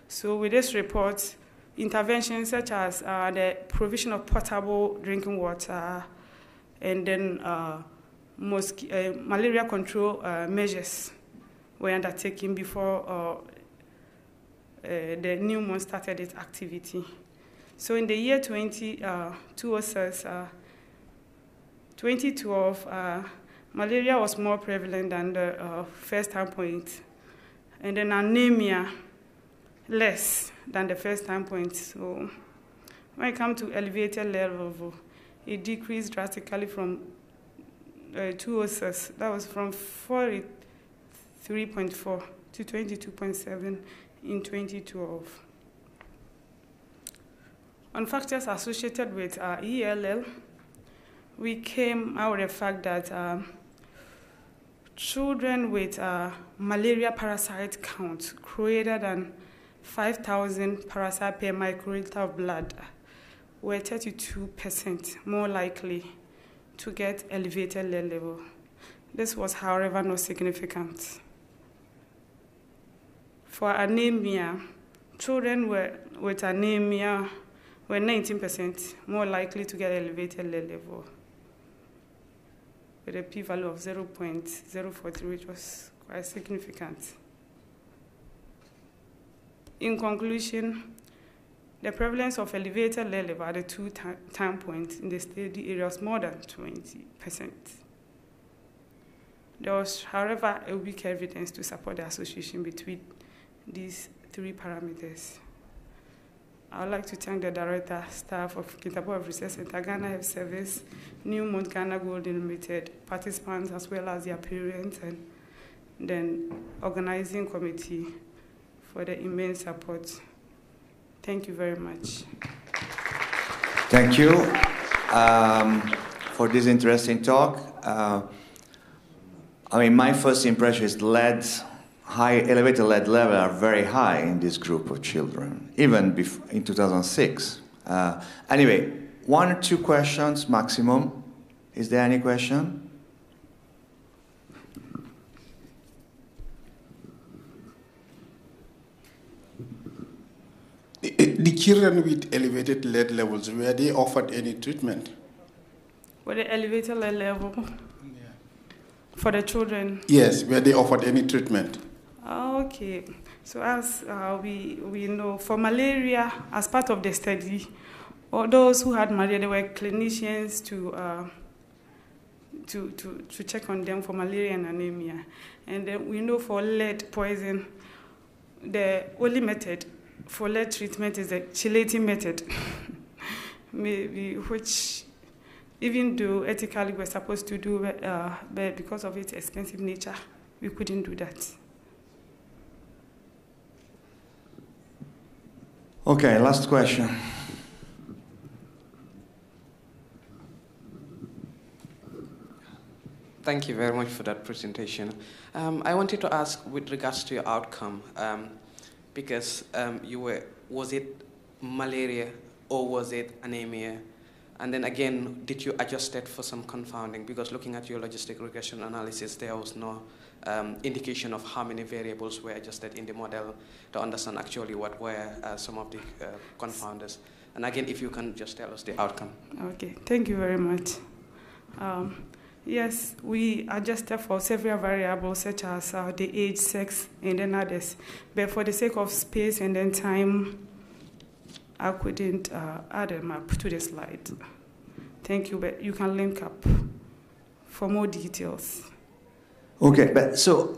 so with this report, interventions such as uh, the provision of potable drinking water and then uh, uh, malaria control measures were undertaken before the Newmont started its activity. So in the year 20, uh, 2012, uh, malaria was more prevalent than the uh, first time point, and then anemia less than the first time point. So when it comes to elevated level, it decreased drastically from uh, 206. That was from 43.4 to 22.7 in 2012. On factors associated with uh, ELL, we came out of the fact that uh, children with uh, malaria parasite count greater than 5,000 parasite per microliter of blood were 32% more likely to get elevated lead level. This was, however, not significant. For anemia, children were, with anemia were 19% more likely to get elevated lead level with a p-value of 0.043, which was quite significant. In conclusion, the prevalence of elevated lead level at the two time points in the study area was more than 20%. There was, however, a weak evidence to support the association between these three parameters. I would like to thank the director, staff of Kintampo of Research Center, Ghana Health Service, Newmont Ghana Gold Limited, participants as well as their parents, and then organizing committee for the immense support. Thank you very much. Thank you um, for this interesting talk. Uh, I mean, my first impression is lead high elevated lead level are very high in this group of children, even in 2006. Uh, anyway, one or two questions maximum. Is there any question? The, the children with elevated lead levels, were they offered any treatment? For the elevated lead level? For the children? Yes, were they offered any treatment? Okay, so as uh, we, we know, for malaria, as part of the study, all those who had malaria, there were clinicians to, uh, to, to, to check on them for malaria and anemia. And then we know for lead poison, the only method for lead treatment is the chelating method, maybe which even though ethically we're supposed to do, uh, but because of its expensive nature, we couldn't do that. Okay, last question. Thank you very much for that presentation. Um, I wanted to ask with regards to your outcome, um, because um, you were, was it malaria or was it anemia? And then again, did you adjust it for some confounding? Because looking at your logistic regression analysis, there was no um, indication of how many variables were adjusted in the model to understand actually what were uh, some of the uh, confounders. And again, if you can just tell us the outcome. Okay, thank you very much. Um, yes, we adjusted for several variables such as uh, the age, sex, and then others. But for the sake of space and then time, I couldn't uh, add a map to the slide. Thank you, but you can link up for more details. Okay, but so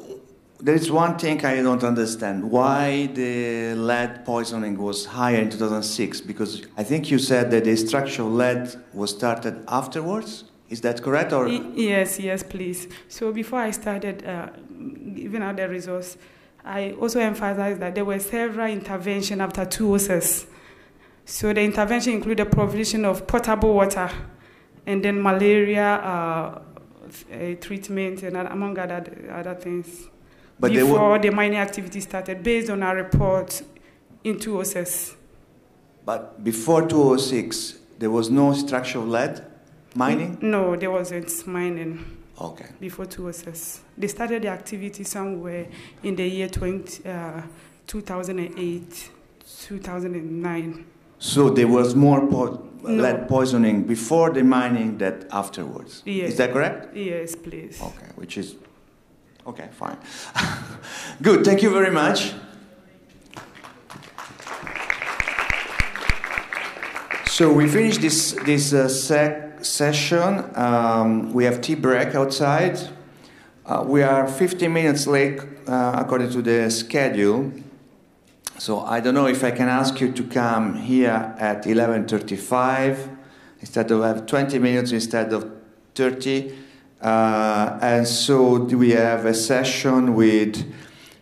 there is one thing I don't understand. Why the lead poisoning was higher in 2006? Because I think you said that the extraction of lead was started afterwards. Is that correct? Or yes, yes, please. So before I started uh, giving out the results, I also emphasized that there were several interventions after two OSS. So the intervention included provision of potable water and then malaria uh, treatment and among other, other things. But Before the mining activity started, based on our report in 2006. But before 2006, there was no structure of lead mining? No, there wasn't mining. Okay. Before 2006. They started the activity somewhere in the year 20, uh, 2008, 2009. So there was more po no. lead poisoning before the mining than afterwards. Yes. Is that correct? Yes, please. Okay, which is okay, fine. Good. Thank you very much. So we finished this this uh, sec session. Um, we have tea break outside. Uh, we are 15 minutes late uh, according to the schedule. So I don't know if I can ask you to come here at 11:35 instead of have 20 minutes instead of 30. Uh, and so we have a session with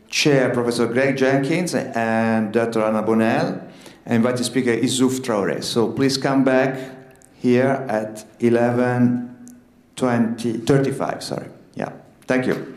Chair Professor Greg Jenkins and Dr. Anna Bonell, and invited speaker is Zouf Traore. So please come back here at 11:20, 35. Sorry. Yeah. Thank you.